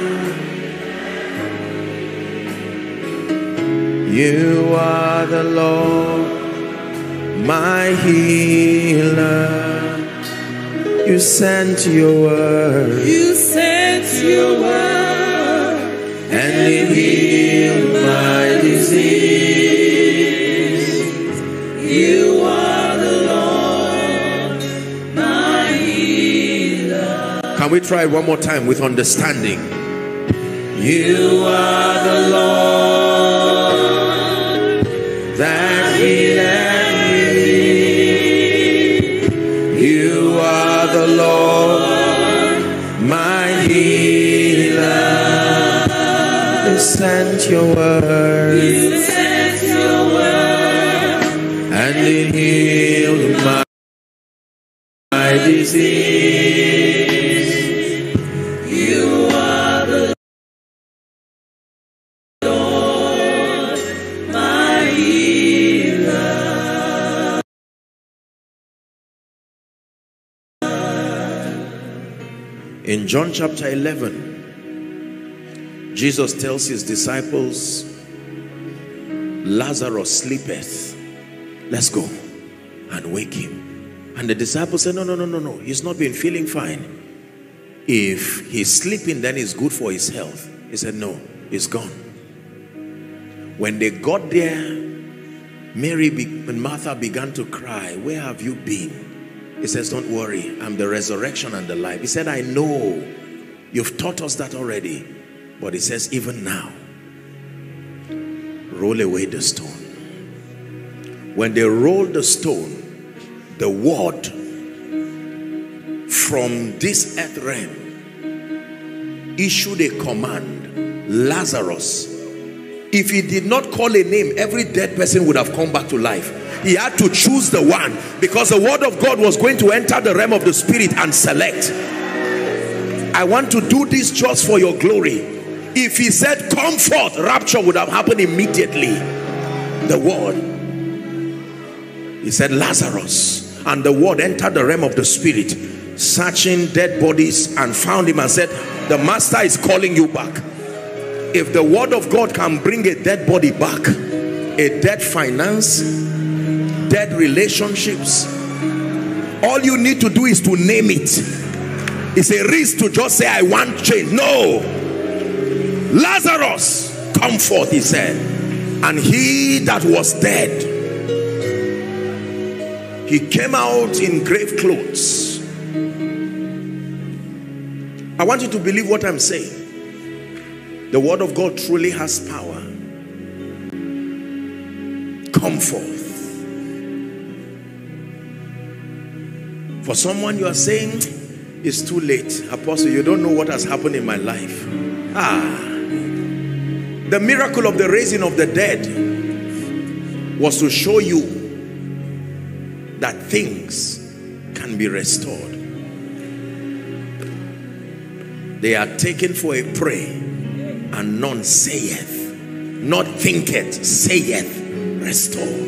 You are the Lord my healer. You sent your word. You sent your word. And it healed my my disease. You are the Lord, my healer. Can we try one more time with understanding? You are the Lord You sent your word. You sent your word. And it healed my, my disease. You are the Lord, my healer. In John chapter 11, Jesus tells his disciples, Lazarus sleepeth. Let's go and wake him. And the disciples said, No, no, no, no, no. He's not been feeling fine. If he's sleeping, then it's good for his health. He said, No, he's gone. When they got there, Mary and Martha began to cry, Where have you been? He says, Don't worry, I'm the resurrection and the life. He said, I know you've taught us that already. But he says, Even now, roll away the stone. When they rolled the stone, the word from this earth realm issued a command Lazarus. If he did not call a name, every dead person would have come back to life. He had to choose the one because the word of God was going to enter the realm of the spirit and select. I want to do this just for your glory. If he said, Come forth, rapture would have happened immediately. The word. He said, Lazarus. And the word entered the realm of the spirit, searching dead bodies, and found him and said, The master is calling you back. If the word of God can bring a dead body back, a dead finance, dead relationships, all you need to do is to name it. It's a risk to just say, I want change. No. Lazarus, come forth, he said. And he that was dead, he came out in grave clothes. I want you to believe what I'm saying. The word of God truly has power. Come forth. For someone you are saying, it's too late. Apostle, you don't know what has happened in my life. Ah. The miracle of the raising of the dead was to show you that things can be restored. They are taken for a prey and none saith, not thinketh, saith, restore.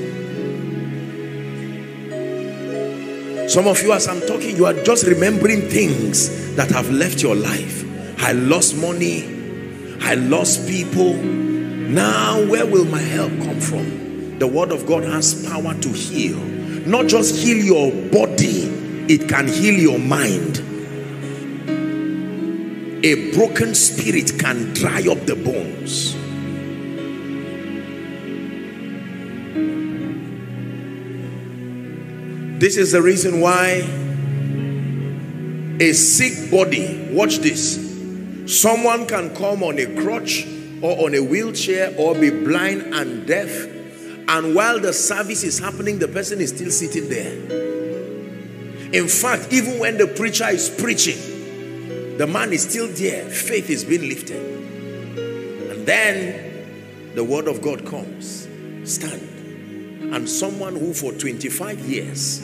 Some of you, as I'm talking, you are just remembering things that have left your life. I lost money. I lost people. Now, where will my help come from? The word of God has power to heal. Not just heal your body, it can heal your mind. A broken spirit can dry up the bones. This is the reason why a sick body, watch this, someone can come on a crutch or on a wheelchair or be blind and deaf and while the service is happening, the person is still sitting there. In fact, even when the preacher is preaching, the man is still there. Faith is being lifted. And then the word of God comes. Stand. And someone who for 25 years,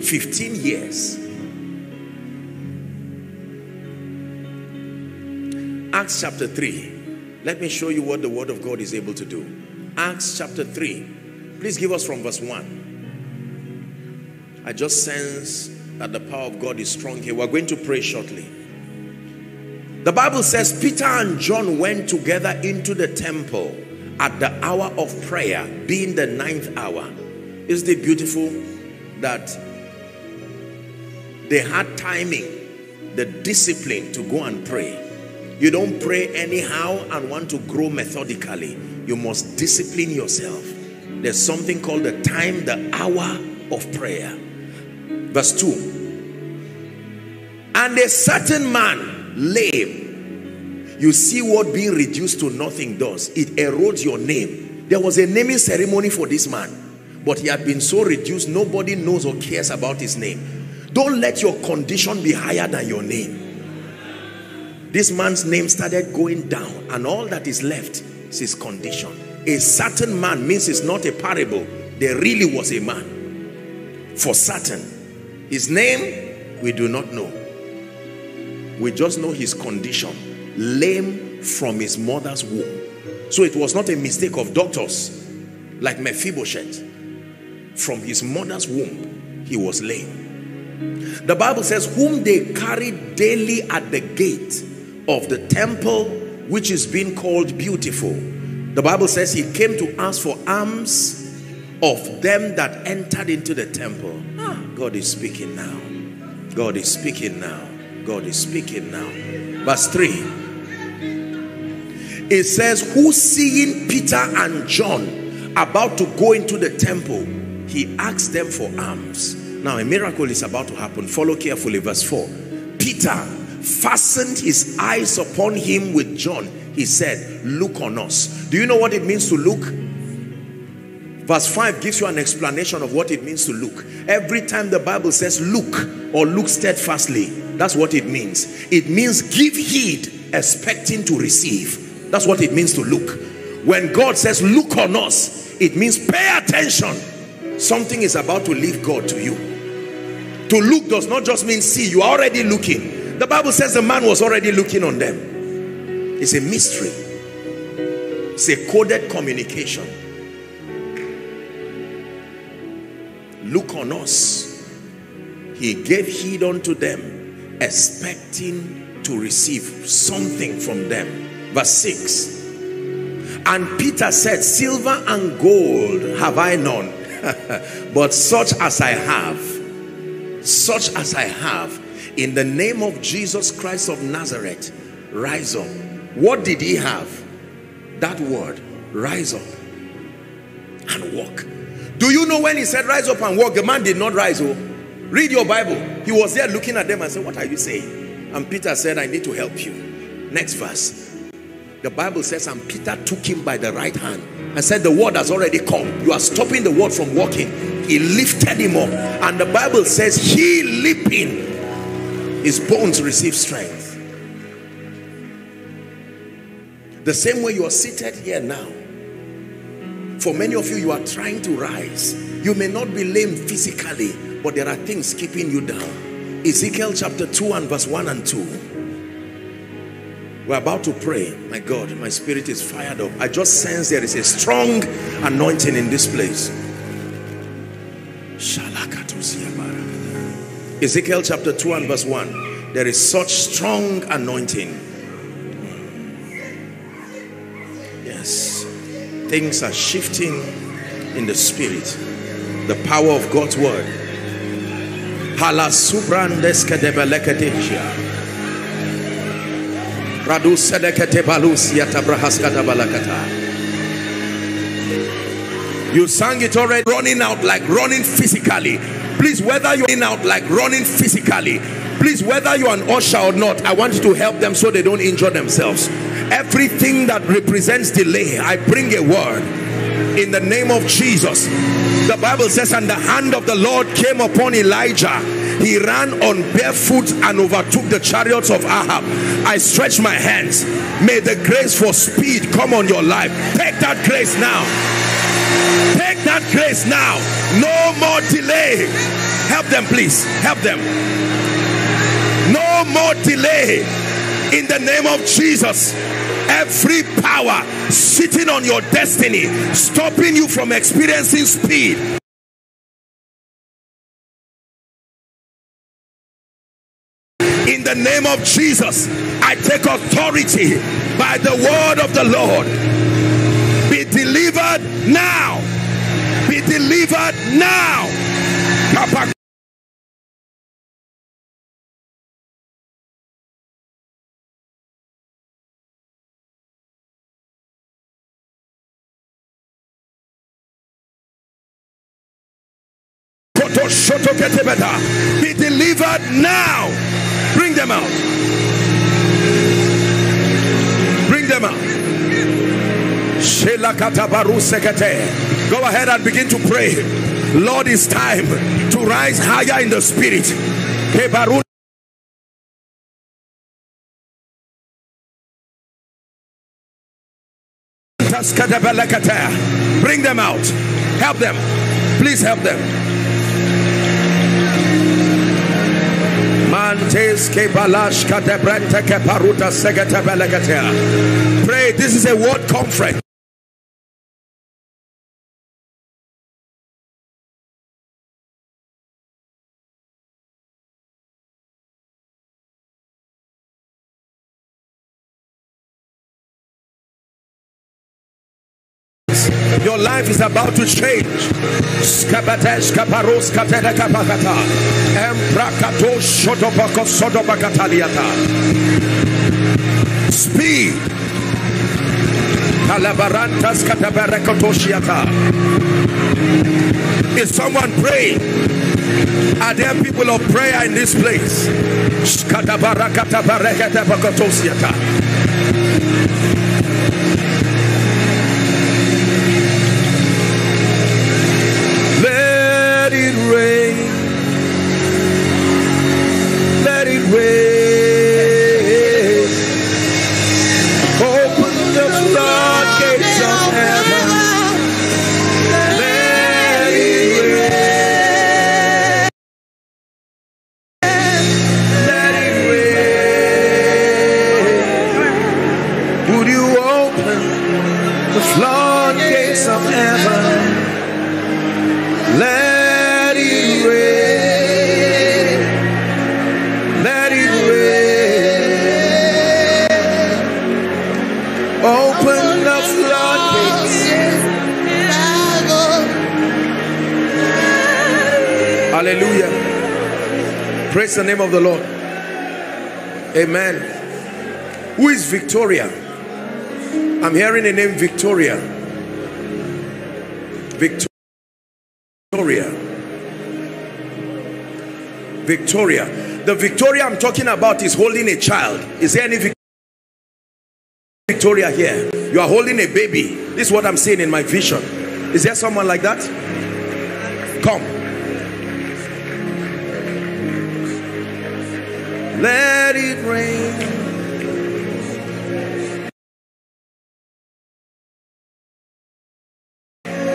15 years, Acts chapter 3. Let me show you what the word of God is able to do. Acts chapter 3. Please give us from verse 1. I just sense that the power of God is strong here. We're going to pray shortly. The Bible says Peter and John went together into the temple at the hour of prayer, being the ninth hour. Isn't it beautiful that they had timing, the discipline to go and pray? You don't pray anyhow and want to grow methodically. You must discipline yourself. There's something called the time, the hour of prayer. Verse 2. And a certain man, lame, you see what being reduced to nothing does. It erodes your name. There was a naming ceremony for this man, but he had been so reduced, nobody knows or cares about his name. Don't let your condition be higher than your name. This man's name started going down and all that is left is his condition. A certain man means it's not a parable. There really was a man. For certain. His name, we do not know. We just know his condition. Lame from his mother's womb. So it was not a mistake of doctors like Mephibosheth. From his mother's womb, he was lame. The Bible says, whom they carried daily at the gate of the temple which is being called beautiful. The Bible says he came to ask for alms of them that entered into the temple. Ah, God is speaking now. God is speaking now. God is speaking now. Verse 3. It says, who seeing Peter and John about to go into the temple, he asked them for alms. Now a miracle is about to happen. Follow carefully verse 4. Peter fastened his eyes upon him with John, he said, look on us. Do you know what it means to look? Verse 5 gives you an explanation of what it means to look. Every time the Bible says look or look steadfastly, that's what it means. It means give heed, expecting to receive. That's what it means to look. When God says look on us, it means pay attention. Something is about to leave God to you. To look does not just mean see, you are already looking. The Bible says the man was already looking on them. It's a mystery. It's a coded communication. Look on us. He gave heed unto them, expecting to receive something from them. Verse 6. And Peter said, Silver and gold have I none, but such as I have, such as I have, in the name of Jesus Christ of Nazareth rise up. What did he have? That word rise up and walk. Do you know when he said rise up and walk the man did not rise up. read your bible. He was there looking at them and said what are you saying? And peter said i need to help you. Next verse. The bible says and peter took him by the right hand and said the word has already come. You are stopping the word from walking he lifted him up. And the bible says he leaping his bones receive strength. The same way you are seated here now. For many of you, you are trying to rise. You may not be lame physically, but there are things keeping you down. Ezekiel chapter 2 and verse 1 and 2. We're about to pray. My God, my spirit is fired up. I just sense there is a strong anointing in this place. Ezekiel chapter 2 and verse 1. There is such strong anointing. Yes. Things are shifting in the spirit. The power of God's word. You sang it already, running out like running physically please whether you're in out like running physically please whether you're an usher or not i want you to help them so they don't injure themselves. Everything that represents delay i bring a word. In the name of jesus the bible says and the hand of the lord came upon elijah. He ran on barefoot and overtook the chariots of ahab. I stretch my hands. May the grace for speed come on your life. Take that grace now take that grace now. No more delay. Help them please. Help them. No more delay. In the name of jesus every power sitting on your destiny stopping you from experiencing speed. In the name of jesus i take authority by the word of the lord delivered now. Be delivered now. Papa Be delivered now. Bring them out. Bring them out. Go ahead and begin to pray. Lord, it's time to rise higher in the spirit. Bring them out. Help them. Please help them. Pray. This is a word conference. Your life is about to change. Speed. Is someone praying? Are there people of prayer in this place? The name of the Lord. Amen. Who is Victoria? I'm hearing the name Victoria. Victoria. Victoria. Victoria. The Victoria I'm talking about is holding a child. Is there any Victoria here? You are holding a baby. This is what I'm seeing in my vision. Is there someone like that? Come. Let it rain.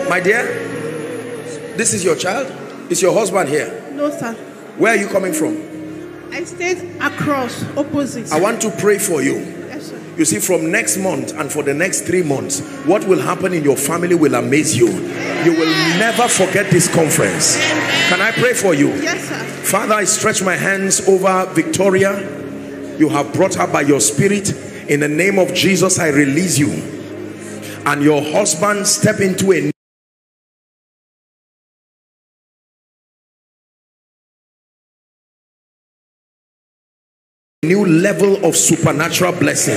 My dear, this is your child? Is your husband here? No, sir. Where are you coming from? I stayed across, opposite. I want to pray for you. Yes, sir. You see, from next month and for the next three months, what will happen in your family will amaze you. You will never forget this conference. Can I pray for you? Yes, sir. Father, I stretch my hands over Victoria. You have brought her by your spirit. In the name of Jesus, I release you. And your husband step into a new level of supernatural blessing.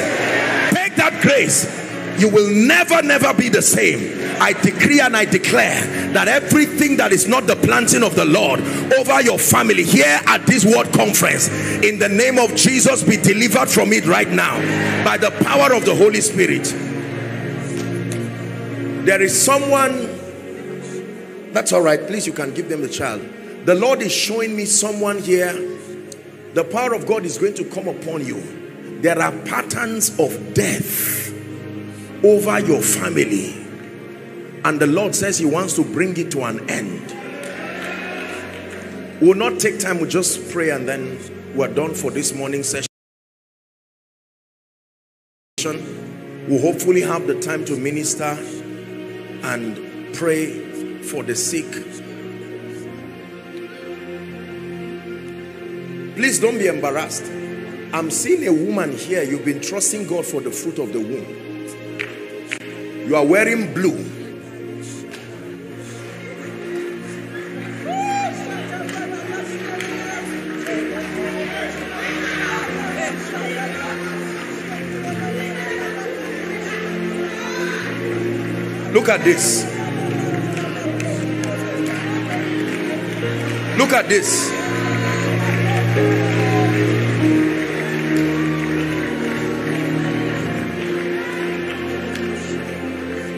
Take that grace. You will never, never be the same. I decree and I declare that everything that is not the planting of the Lord over your family here at this word conference, in the name of Jesus, be delivered from it right now by the power of the Holy Spirit. There is someone, that's all right, please, you can give them the child. The Lord is showing me someone here the power of God is going to come upon you. There are patterns of death over your family. And the Lord says he wants to bring it to an end. We'll not take time, we'll just pray and then we're done for this morning session. We'll hopefully have the time to minister and pray for the sick Please don't be embarrassed. I'm seeing a woman here. You've been trusting God for the fruit of the womb. You are wearing blue. Look at this. Look at this.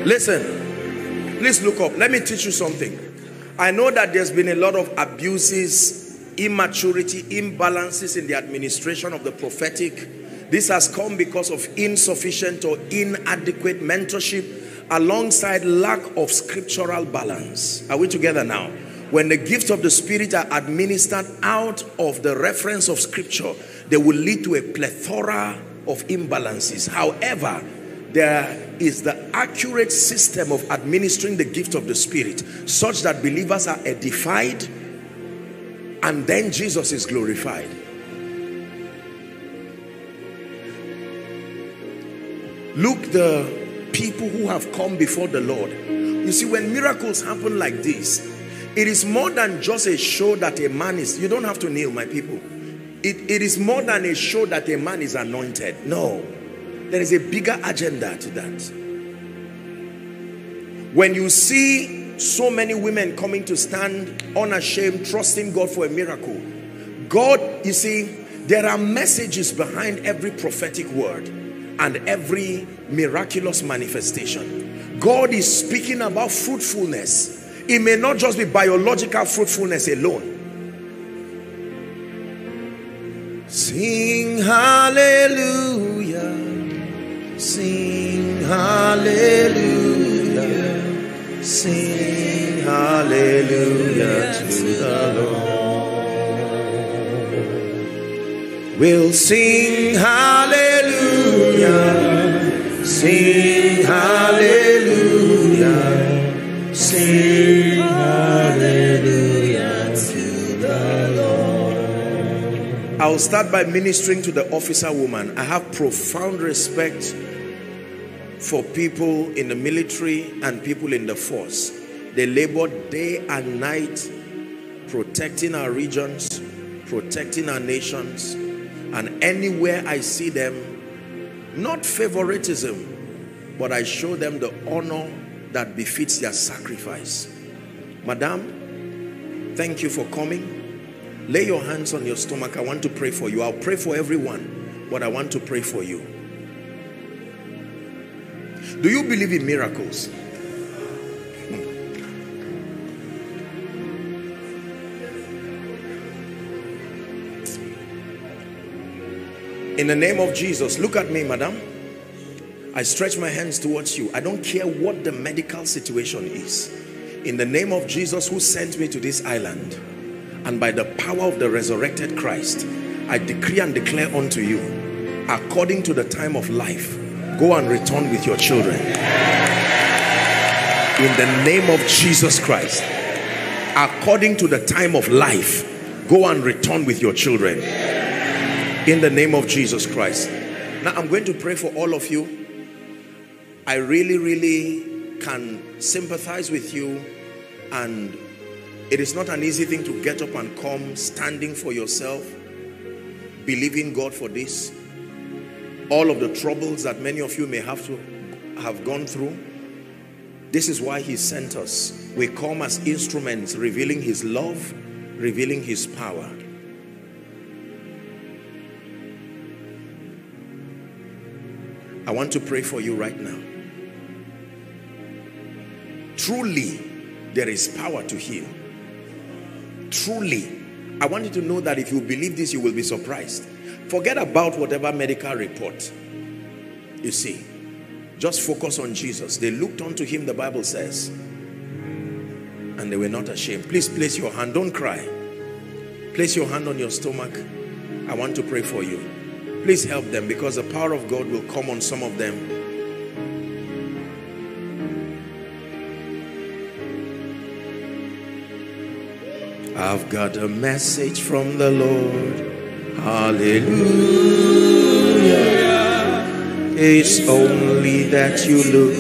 Listen, please look up. Let me teach you something. I know that there's been a lot of abuses, immaturity, imbalances in the administration of the prophetic. This has come because of insufficient or inadequate mentorship alongside lack of scriptural balance. Are we together now? When the gifts of the Spirit are administered out of the reference of scripture, they will lead to a plethora of imbalances. However, there is the accurate system of administering the gift of the Spirit such that believers are edified and then Jesus is glorified. Look the people who have come before the Lord. You see, when miracles happen like this, it is more than just a show that a man is, you don't have to kneel, my people. It, it is more than a show that a man is anointed. No. There is a bigger agenda to that. When you see so many women coming to stand unashamed, trusting God for a miracle, God, you see, there are messages behind every prophetic word and every miraculous manifestation. God is speaking about fruitfulness. It may not just be biological fruitfulness alone. Sing hallelujah. Sing hallelujah. Sing hallelujah to the Lord. We'll sing hallelujah. Sing hallelujah. Sing hallelujah to the Lord. I'll start by ministering to the officer woman. I have profound respect for people in the military and people in the force. They labor day and night protecting our regions, protecting our nations, and anywhere I see them, not favoritism, but I show them the honor that befits their sacrifice. Madam, thank you for coming. Lay your hands on your stomach. I want to pray for you. I'll pray for everyone, but I want to pray for you. Do you believe in miracles? Hmm. In the name of Jesus, look at me, madam. I stretch my hands towards you. I don't care what the medical situation is. In the name of Jesus who sent me to this island and by the power of the resurrected Christ, I decree and declare unto you, according to the time of life, go and return with your children. In the name of Jesus Christ, according to the time of life, go and return with your children. In the name of Jesus Christ. Now I'm going to pray for all of you. I really, really can sympathize with you and it is not an easy thing to get up and come standing for yourself, believing God for this. All of the troubles that many of you may have to have gone through. This is why he sent us. We come as instruments revealing his love, revealing his power. I want to pray for you right now. Truly, there is power to heal. Truly, I want you to know that if you believe this, you will be surprised. Forget about whatever medical report. You see, just focus on Jesus. They looked unto him, the Bible says, and they were not ashamed. Please place your hand. Don't cry. Place your hand on your stomach. I want to pray for you. Please help them because the power of God will come on some of them. I've got a message from the Lord. Hallelujah. It's only that you look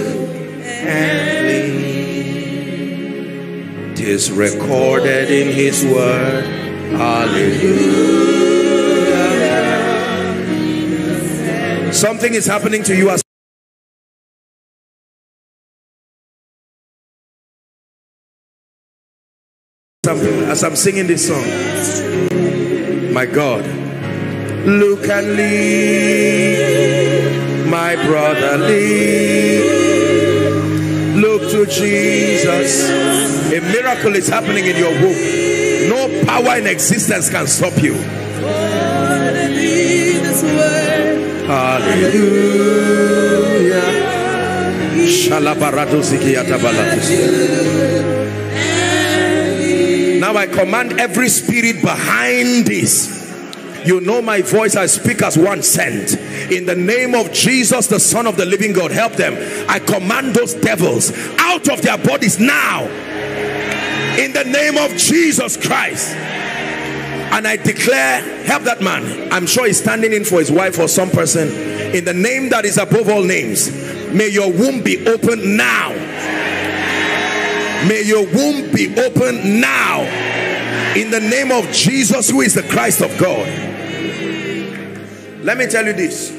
and believe. Tis recorded in his word. Hallelujah. Something is happening to you as as I'm singing this song. My God. Look and leave, my brother, leave. Look to Jesus. A miracle is happening in your womb. No power in existence can stop you. Hallelujah. Now I command every spirit behind this. You know my voice, I speak as one sent. In the name of Jesus, the Son of the living God, help them. I command those devils out of their bodies now. In the name of Jesus Christ. And I declare, help that man. I'm sure he's standing in for his wife or some person. In the name that is above all names, may your womb be open now. May your womb be open now. In the name of Jesus, who is the Christ of God. Let me tell you this.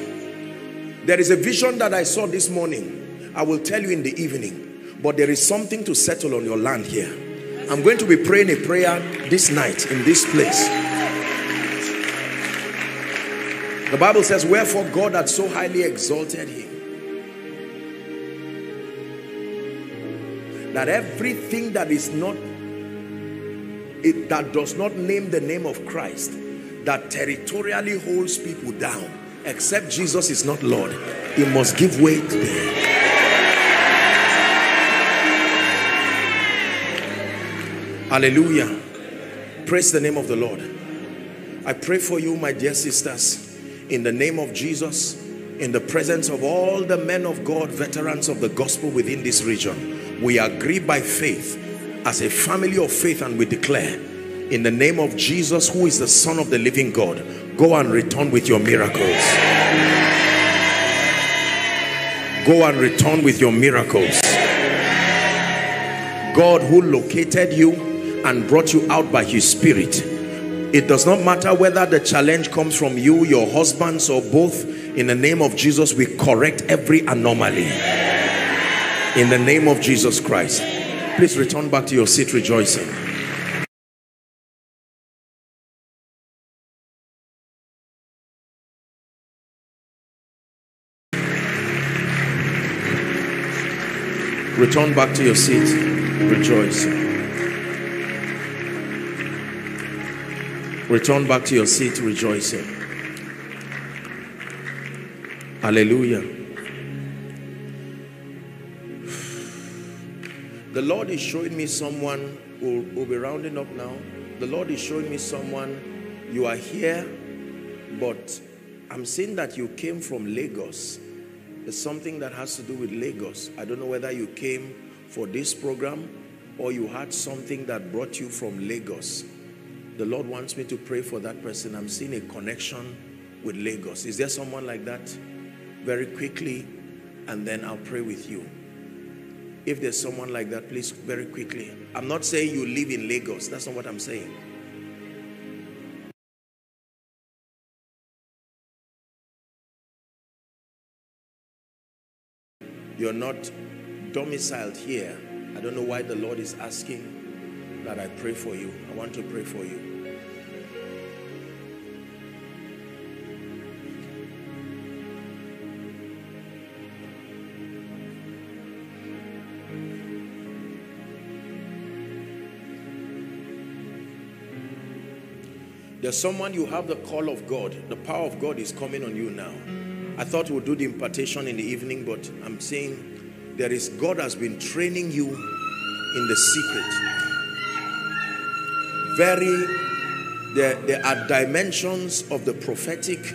There is a vision that I saw this morning. I will tell you in the evening. But there is something to settle on your land here. I'm going to be praying a prayer this night in this place. The Bible says, wherefore God had so highly exalted him that everything that is not it that does not name the name of Christ that territorially holds people down except Jesus is not Lord he must give way to them. Hallelujah. Praise the name of the Lord. I pray for you my dear sisters in the name of Jesus in the presence of all the men of God veterans of the gospel within this region. We agree by faith as a family of faith and we declare in the name of Jesus who is the son of the living God go and return with your miracles. Go and return with your miracles. God who located you and brought you out by his spirit. It does not matter whether the challenge comes from you your husbands or both. In the name of Jesus we correct every anomaly. In the name of Jesus Christ. Please return back to your seat rejoicing Return back to your seat, rejoicing. Return back to your seat, rejoicing. Hallelujah. The Lord is showing me someone who will be rounding up now. The Lord is showing me someone. You are here, but I'm seeing that you came from Lagos it's something that has to do with Lagos. I don't know whether you came for this program or you had something that brought you from Lagos. The Lord wants me to pray for that person. I'm seeing a connection with Lagos. Is there someone like that? Very quickly, and then I'll pray with you. If there's someone like that, please, very quickly. I'm not saying you live in Lagos. That's not what I'm saying. You're not domiciled here. I don't know why the Lord is asking that I pray for you. I want to pray for you. There's someone you have the call of God. The power of God is coming on you now. I thought we'll do the impartation in the evening, but I'm saying there is God has been training you in the secret. Very, there, there are dimensions of the prophetic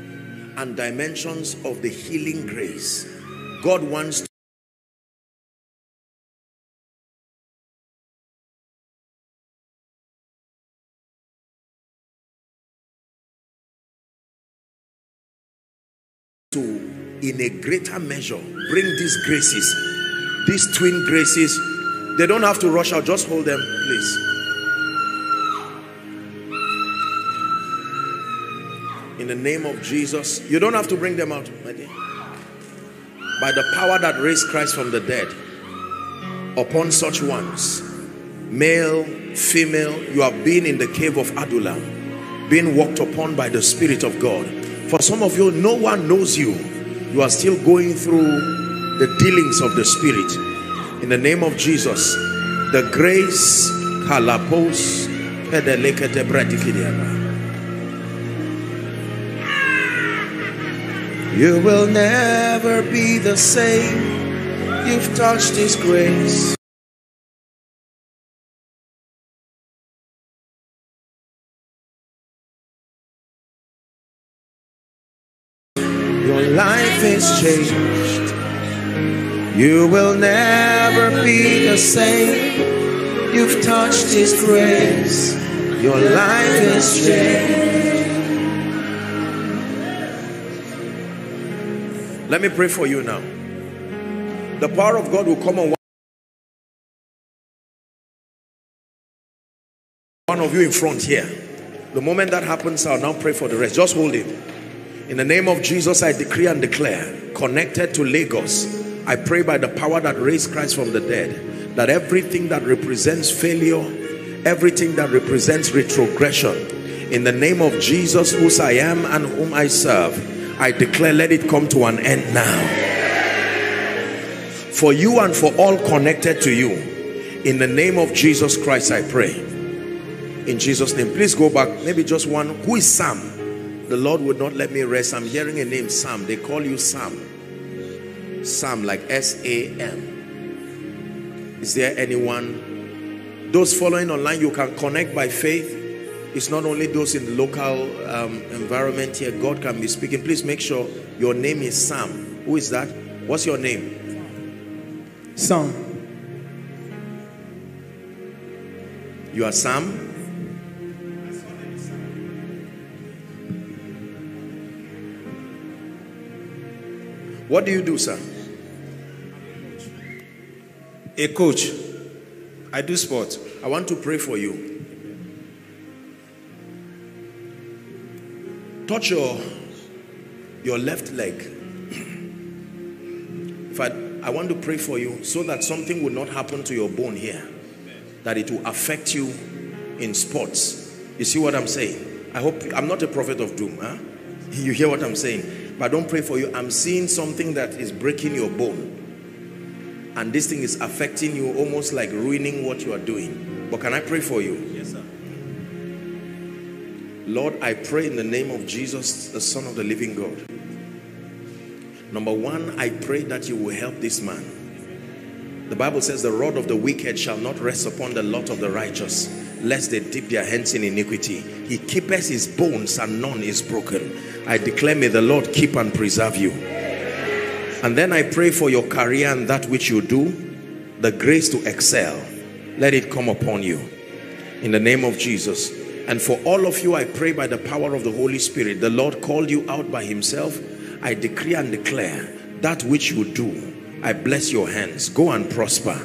and dimensions of the healing grace. God wants in a greater measure. Bring these graces. These twin graces. They don't have to rush out. Just hold them please. In the name of Jesus. You don't have to bring them out my dear. By the power that raised Christ from the dead upon such ones male female, you have been in the cave of Adullam being walked upon by the Spirit of God. For some of you, no one knows you. You are still going through the dealings of the Spirit. In the name of Jesus, the grace, kalapos, you will never be the same. You've touched His grace. You will never be the same. You've touched His grace. Your life is changed. Let me pray for you now. The power of God will come on one of you in front here. The moment that happens, I'll now pray for the rest. Just hold him. In the name of Jesus, I decree and declare, connected to Lagos, I pray by the power that raised Christ from the dead, that everything that represents failure, everything that represents retrogression, in the name of Jesus, whose I am and whom I serve, I declare, let it come to an end now. For you and for all connected to you, in the name of Jesus Christ, I pray. In Jesus' name, please go back. Maybe just one. Who is Sam? the Lord would not let me rest. I'm hearing a name, Sam. They call you Sam. Sam, like S-A-M. Is there anyone? Those following online, you can connect by faith. It's not only those in the local um, environment here. God can be speaking. Please make sure your name is Sam. Who is that? What's your name? Sam. You are Sam? What do you do, sir? A coach. I do sports. I want to pray for you. Touch your your left leg. If I, I want to pray for you so that something will not happen to your bone here. That it will affect you in sports. You see what I'm saying? I hope I'm not a prophet of doom. Huh? You hear what I'm saying? But don't pray for you. I'm seeing something that is breaking your bone. And this thing is affecting you almost like ruining what you are doing. But can I pray for you? Yes, sir. Lord, I pray in the name of Jesus, the Son of the living God. Number one, I pray that you will help this man. The Bible says the rod of the wicked shall not rest upon the lot of the righteous, lest they dip their hands in iniquity. He keepeth his bones and none is broken. I declare may the Lord keep and preserve you. And then I pray for your career and that which you do, the grace to excel. Let it come upon you. In the name of Jesus. And for all of you, I pray by the power of the Holy Spirit. The Lord called you out by himself. I decree and declare that which you do. I bless your hands. Go and prosper.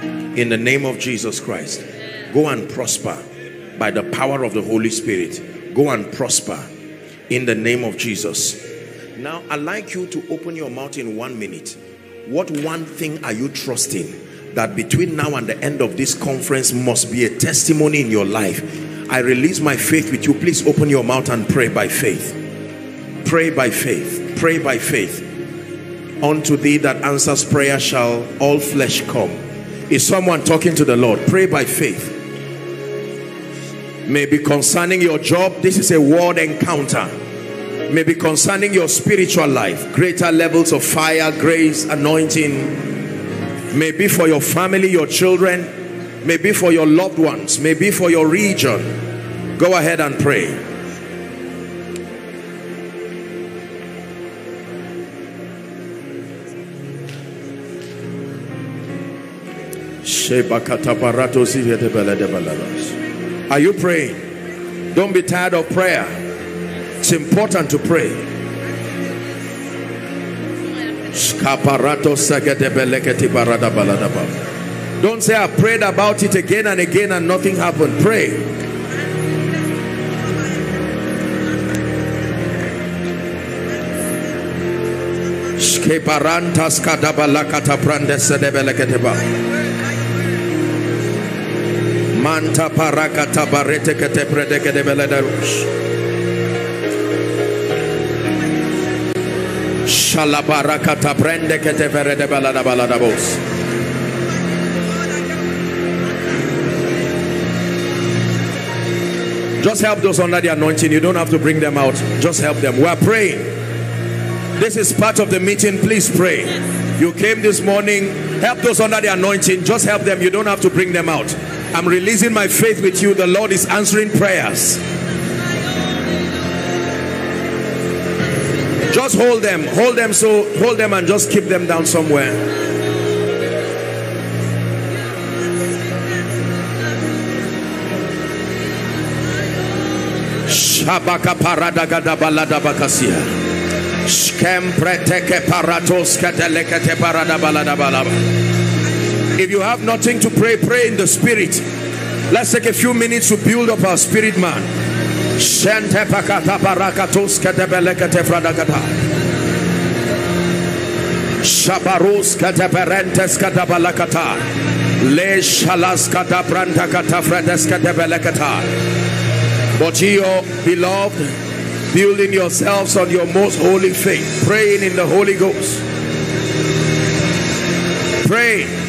In the name of Jesus Christ. Go and prosper by the power of the Holy Spirit. Go and prosper in the name of Jesus. Now, I'd like you to open your mouth in one minute. What one thing are you trusting that between now and the end of this conference must be a testimony in your life? I release my faith with you. Please open your mouth and pray by faith. Pray by faith. Pray by faith. Unto thee that answers prayer shall all flesh come. Is someone talking to the Lord? Pray by faith Maybe concerning your job this is a word encounter. Maybe concerning your spiritual life greater levels of fire grace anointing. Maybe for your family your children. Maybe for your loved ones. Maybe for your region. Go ahead and pray. Are you praying? Don't be tired of prayer. It's important to pray. Don't say I prayed about it again and again and nothing happened. Pray. Manta parakata barete kete predeke de kete balada balada bos. Just help those under the anointing. You don't have to bring them out. Just help them. We are praying. This is part of the meeting. Please pray. You came this morning. Help those under the anointing. Just help them. You don't have to bring them out. I'm releasing my faith with you. The Lord is answering prayers. Just hold them. Hold them so hold them and just keep them down somewhere. Shabaka parada gada balada bakasia. Shkem preteke paratos kadelekete parada balada balaba. If you have nothing to pray, pray in the spirit. Let's take a few minutes to build up our spirit man. Shabarus kadeberentes kadabalakata. Le shalas kadabranta kata fredes. But you, beloved, building yourselves on your most holy faith, praying in the Holy Ghost. Pray.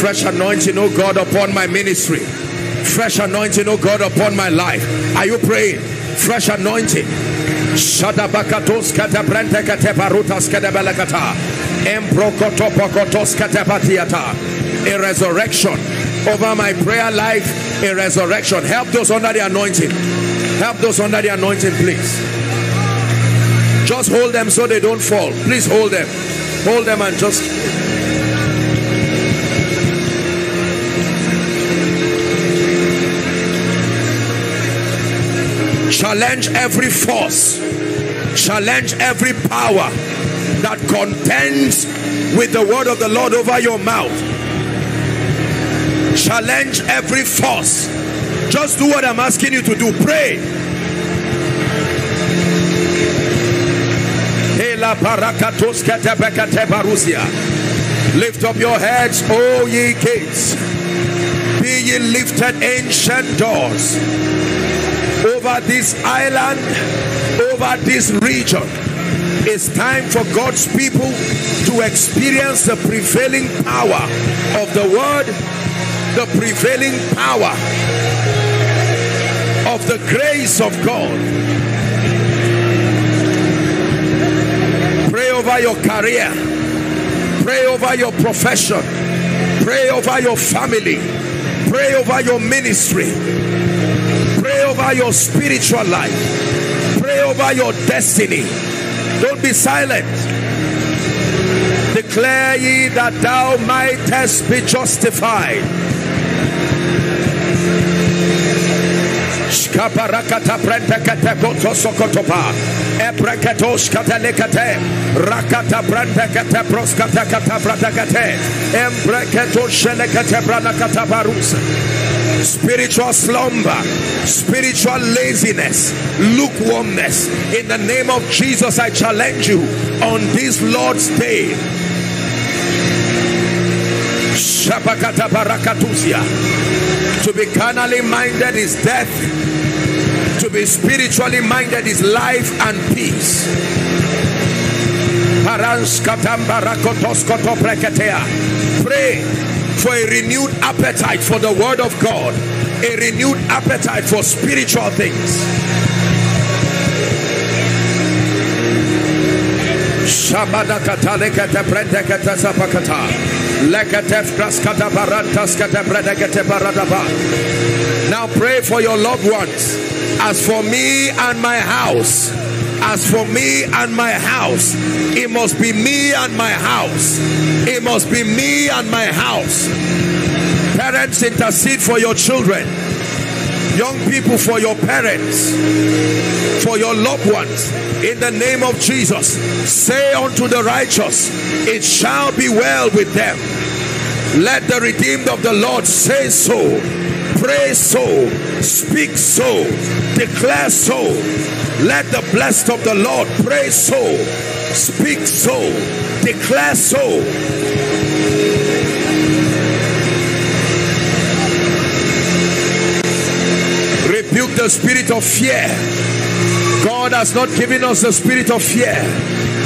Fresh anointing, oh God, upon my ministry. Fresh anointing, oh God, upon my life. Are you praying? Fresh anointing. Shadabakatos katabrente kateparutas kadebelekata. Embrokotopokotos a resurrection over my prayer life a resurrection help those under the anointing help those under the anointing please just hold them so they don't fall. Please hold them. Hold them and just challenge every force challenge every power that contends with the word of the Lord over your mouth. Challenge every force. Just do what i'm asking you to do. Pray lift up your heads o ye gates. Be ye lifted ancient doors. Over this island over this region it's time for God's people to experience the prevailing power of the word the prevailing power of the grace of God. Pray over your career, pray over your profession, pray over your family, pray over your ministry, pray over your spiritual life, pray over your destiny. Don't be silent. Declare ye that thou mightest be justified Skaparakata Koto Sokotopa Rakata Proskata Kata Pratakate Embreketo Shelekate Pranakata Barus spiritual slumber, spiritual laziness, lukewarmness. In the name of Jesus, I challenge you on this Lord's day. To be carnally minded is death. To be spiritually minded is life and peace. Pray for a renewed appetite for the word of God, a renewed appetite for spiritual things. Shabada katalekete prendekete sapakata. Now pray for your loved ones. As for me and my house, as for me and my house, it must be me and my house. It must be me and my house. Parents, intercede for your children. Young people, for your parents, for your loved ones. In the name of Jesus, say unto the righteous, It shall be well with them. Let the redeemed of the Lord say so, pray so, speak so, declare so. Let the blessed of the Lord pray so, speak so, declare so. Rebuke the spirit of fear. God has not given us the spirit of fear,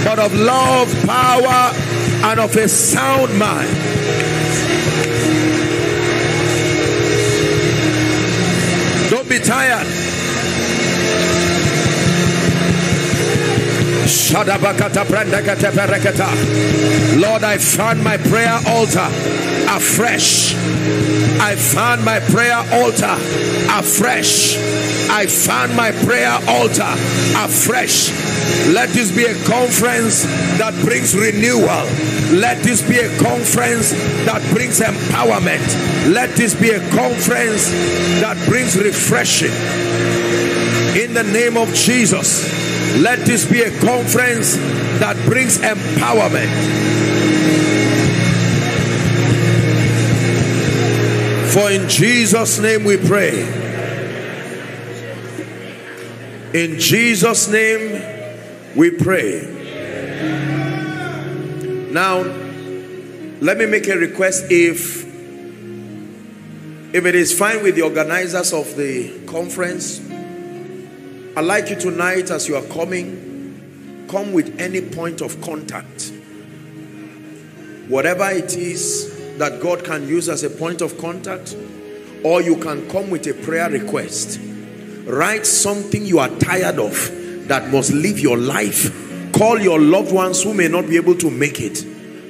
but of love, power, and of a sound mind. Don't be tired. Lord, I found my prayer altar afresh. I found my prayer altar afresh. I found my prayer altar afresh. Let this be a conference that brings renewal. Let this be a conference that brings empowerment. Let this be a conference that brings refreshing. In the name of Jesus, let this be a conference that brings empowerment. For in Jesus' name we pray. In Jesus' name we pray. Now, let me make a request if if it is fine with the organizers of the conference I'd like you tonight as you are coming come with any point of contact whatever it is that God can use as a point of contact or you can come with a prayer request write something you are tired of that must live your life. Call your loved ones who may not be able to make it.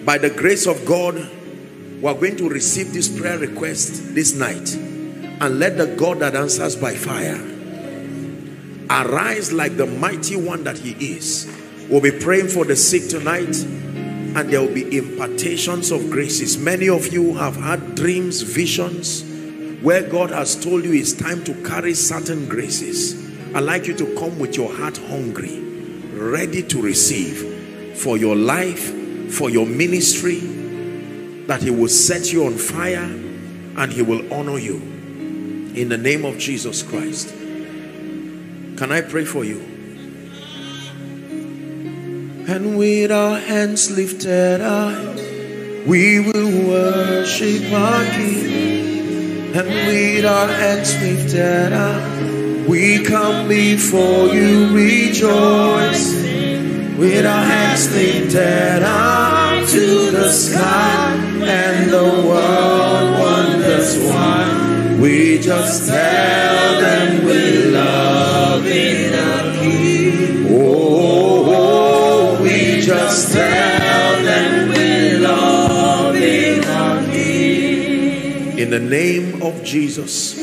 By the grace of God we are going to receive this prayer request this night. And let the God that answers by fire arise like the mighty one that he is. We'll be praying for the sick tonight and there will be impartations of graces. Many of you have had dreams visions where God has told you it's time to carry certain graces I'd like you to come with your heart hungry ready to receive for your life for your ministry that he will set you on fire and he will honor you. In the name of Jesus Christ. Can I pray for you? And with our hands lifted up we will worship our King and with our hands lifted up we come before you rejoice with our hands lifted up to the sky and the world wonders why. We just tell them we love in the name of Jesus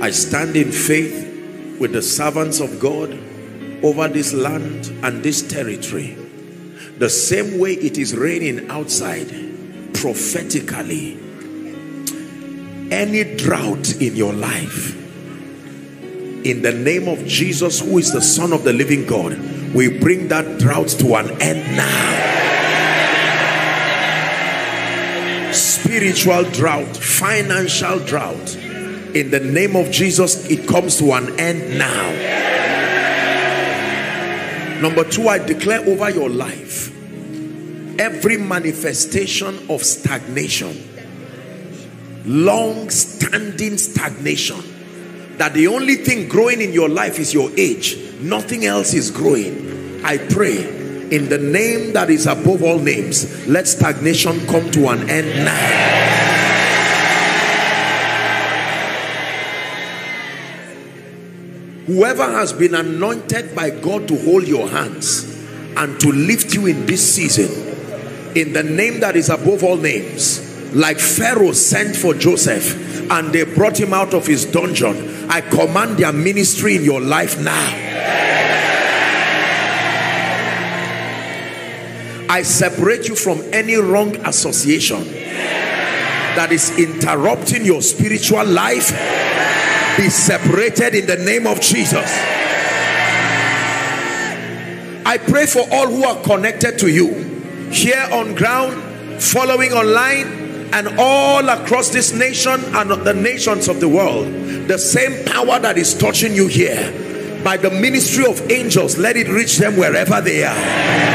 I stand in faith with the servants of God over this land and this territory. The same way it is raining outside prophetically any drought in your life in the name of Jesus who is the son of the living God we bring that drought to an end now spiritual drought financial drought. In the name of Jesus it comes to an end now. Number two, I declare over your life every manifestation of stagnation, long standing stagnation, that the only thing growing in your life is your age, nothing else is growing. I pray in the name that is above all names, let stagnation come to an end now. Whoever has been anointed by God to hold your hands and to lift you in this season, in the name that is above all names, like Pharaoh sent for Joseph and they brought him out of his dungeon, I command their ministry in your life now. I separate you from any wrong association that is interrupting your spiritual life be separated in the name of Jesus. I pray for all who are connected to you here on ground, following online, and all across this nation and the nations of the world. The same power that is touching you here by the ministry of angels, let it reach them wherever they are.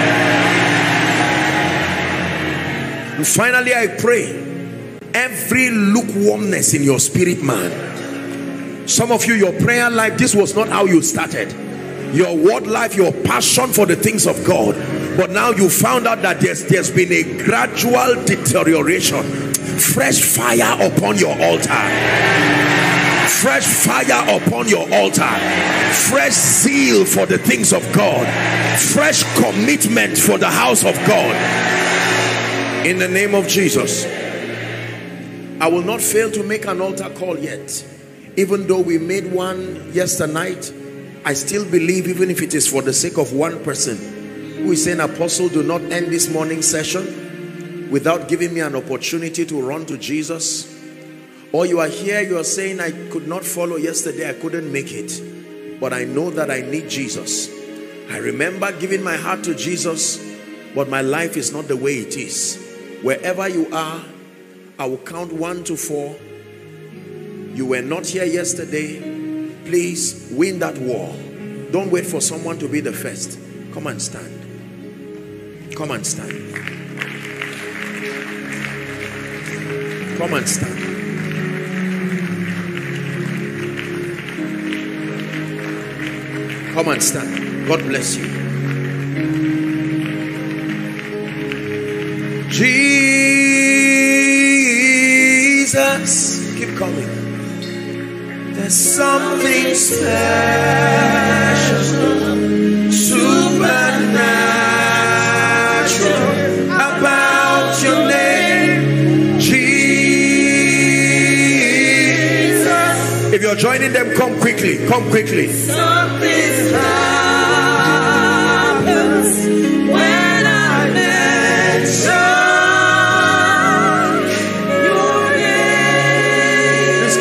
And finally, I pray every lukewarmness in your spirit man Some of you, your prayer life, this was not how you started. Your word life, your passion for the things of God. But now you found out that there's, there's been a gradual deterioration. Fresh fire upon your altar fresh fire upon your altar fresh zeal for the things of God fresh commitment for the house of God in the name of Jesus I will not fail to make an altar call yet even though we made one yesterday night I still believe even if it is for the sake of one person who is saying apostle do not end this morning session without giving me an opportunity to run to Jesus or you are here, you are saying, I could not follow yesterday, I couldn't make it. But I know that I need Jesus. I remember giving my heart to Jesus, but my life is not the way it is. Wherever you are, I will count one to four. You were not here yesterday. Please win that war. Don't wait for someone to be the first. Come and stand. Come and stand. Come and stand. Come and stand. God bless you. Jesus. Keep coming. There's something special, supernatural about your name, Jesus. If you're joining them, come quickly. Come quickly.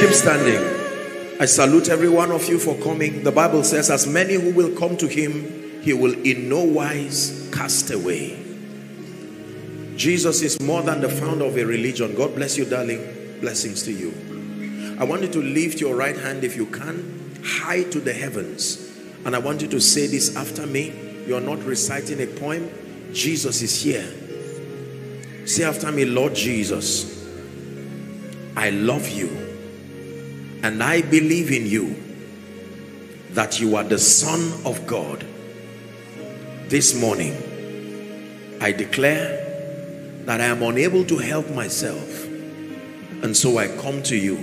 Standing. I salute every one of you for coming. The Bible says, as many who will come to him, he will in no wise cast away. Jesus is more than the founder of a religion. God bless you, darling. Blessings to you. I want you to lift your right hand if you can, high to the heavens. And I want you to say this after me. You're not reciting a poem. Jesus is here. Say after me, Lord Jesus, I love you and I believe in you that you are the Son of God. This morning, I declare that I am unable to help myself, and so I come to you.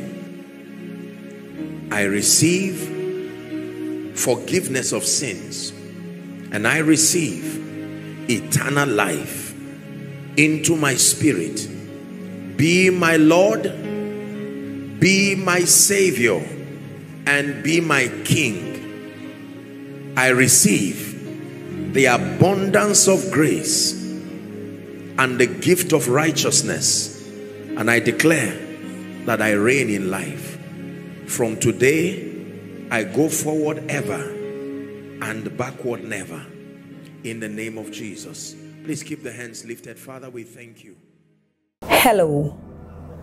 I receive forgiveness of sins, and I receive eternal life into my spirit. Be my Lord be my savior and be my king. I receive the abundance of grace and the gift of righteousness and I declare that I reign in life. From today I go forward ever and backward never. In the name of Jesus. Please keep the hands lifted. Father we thank you. Hello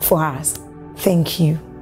for us. Thank you.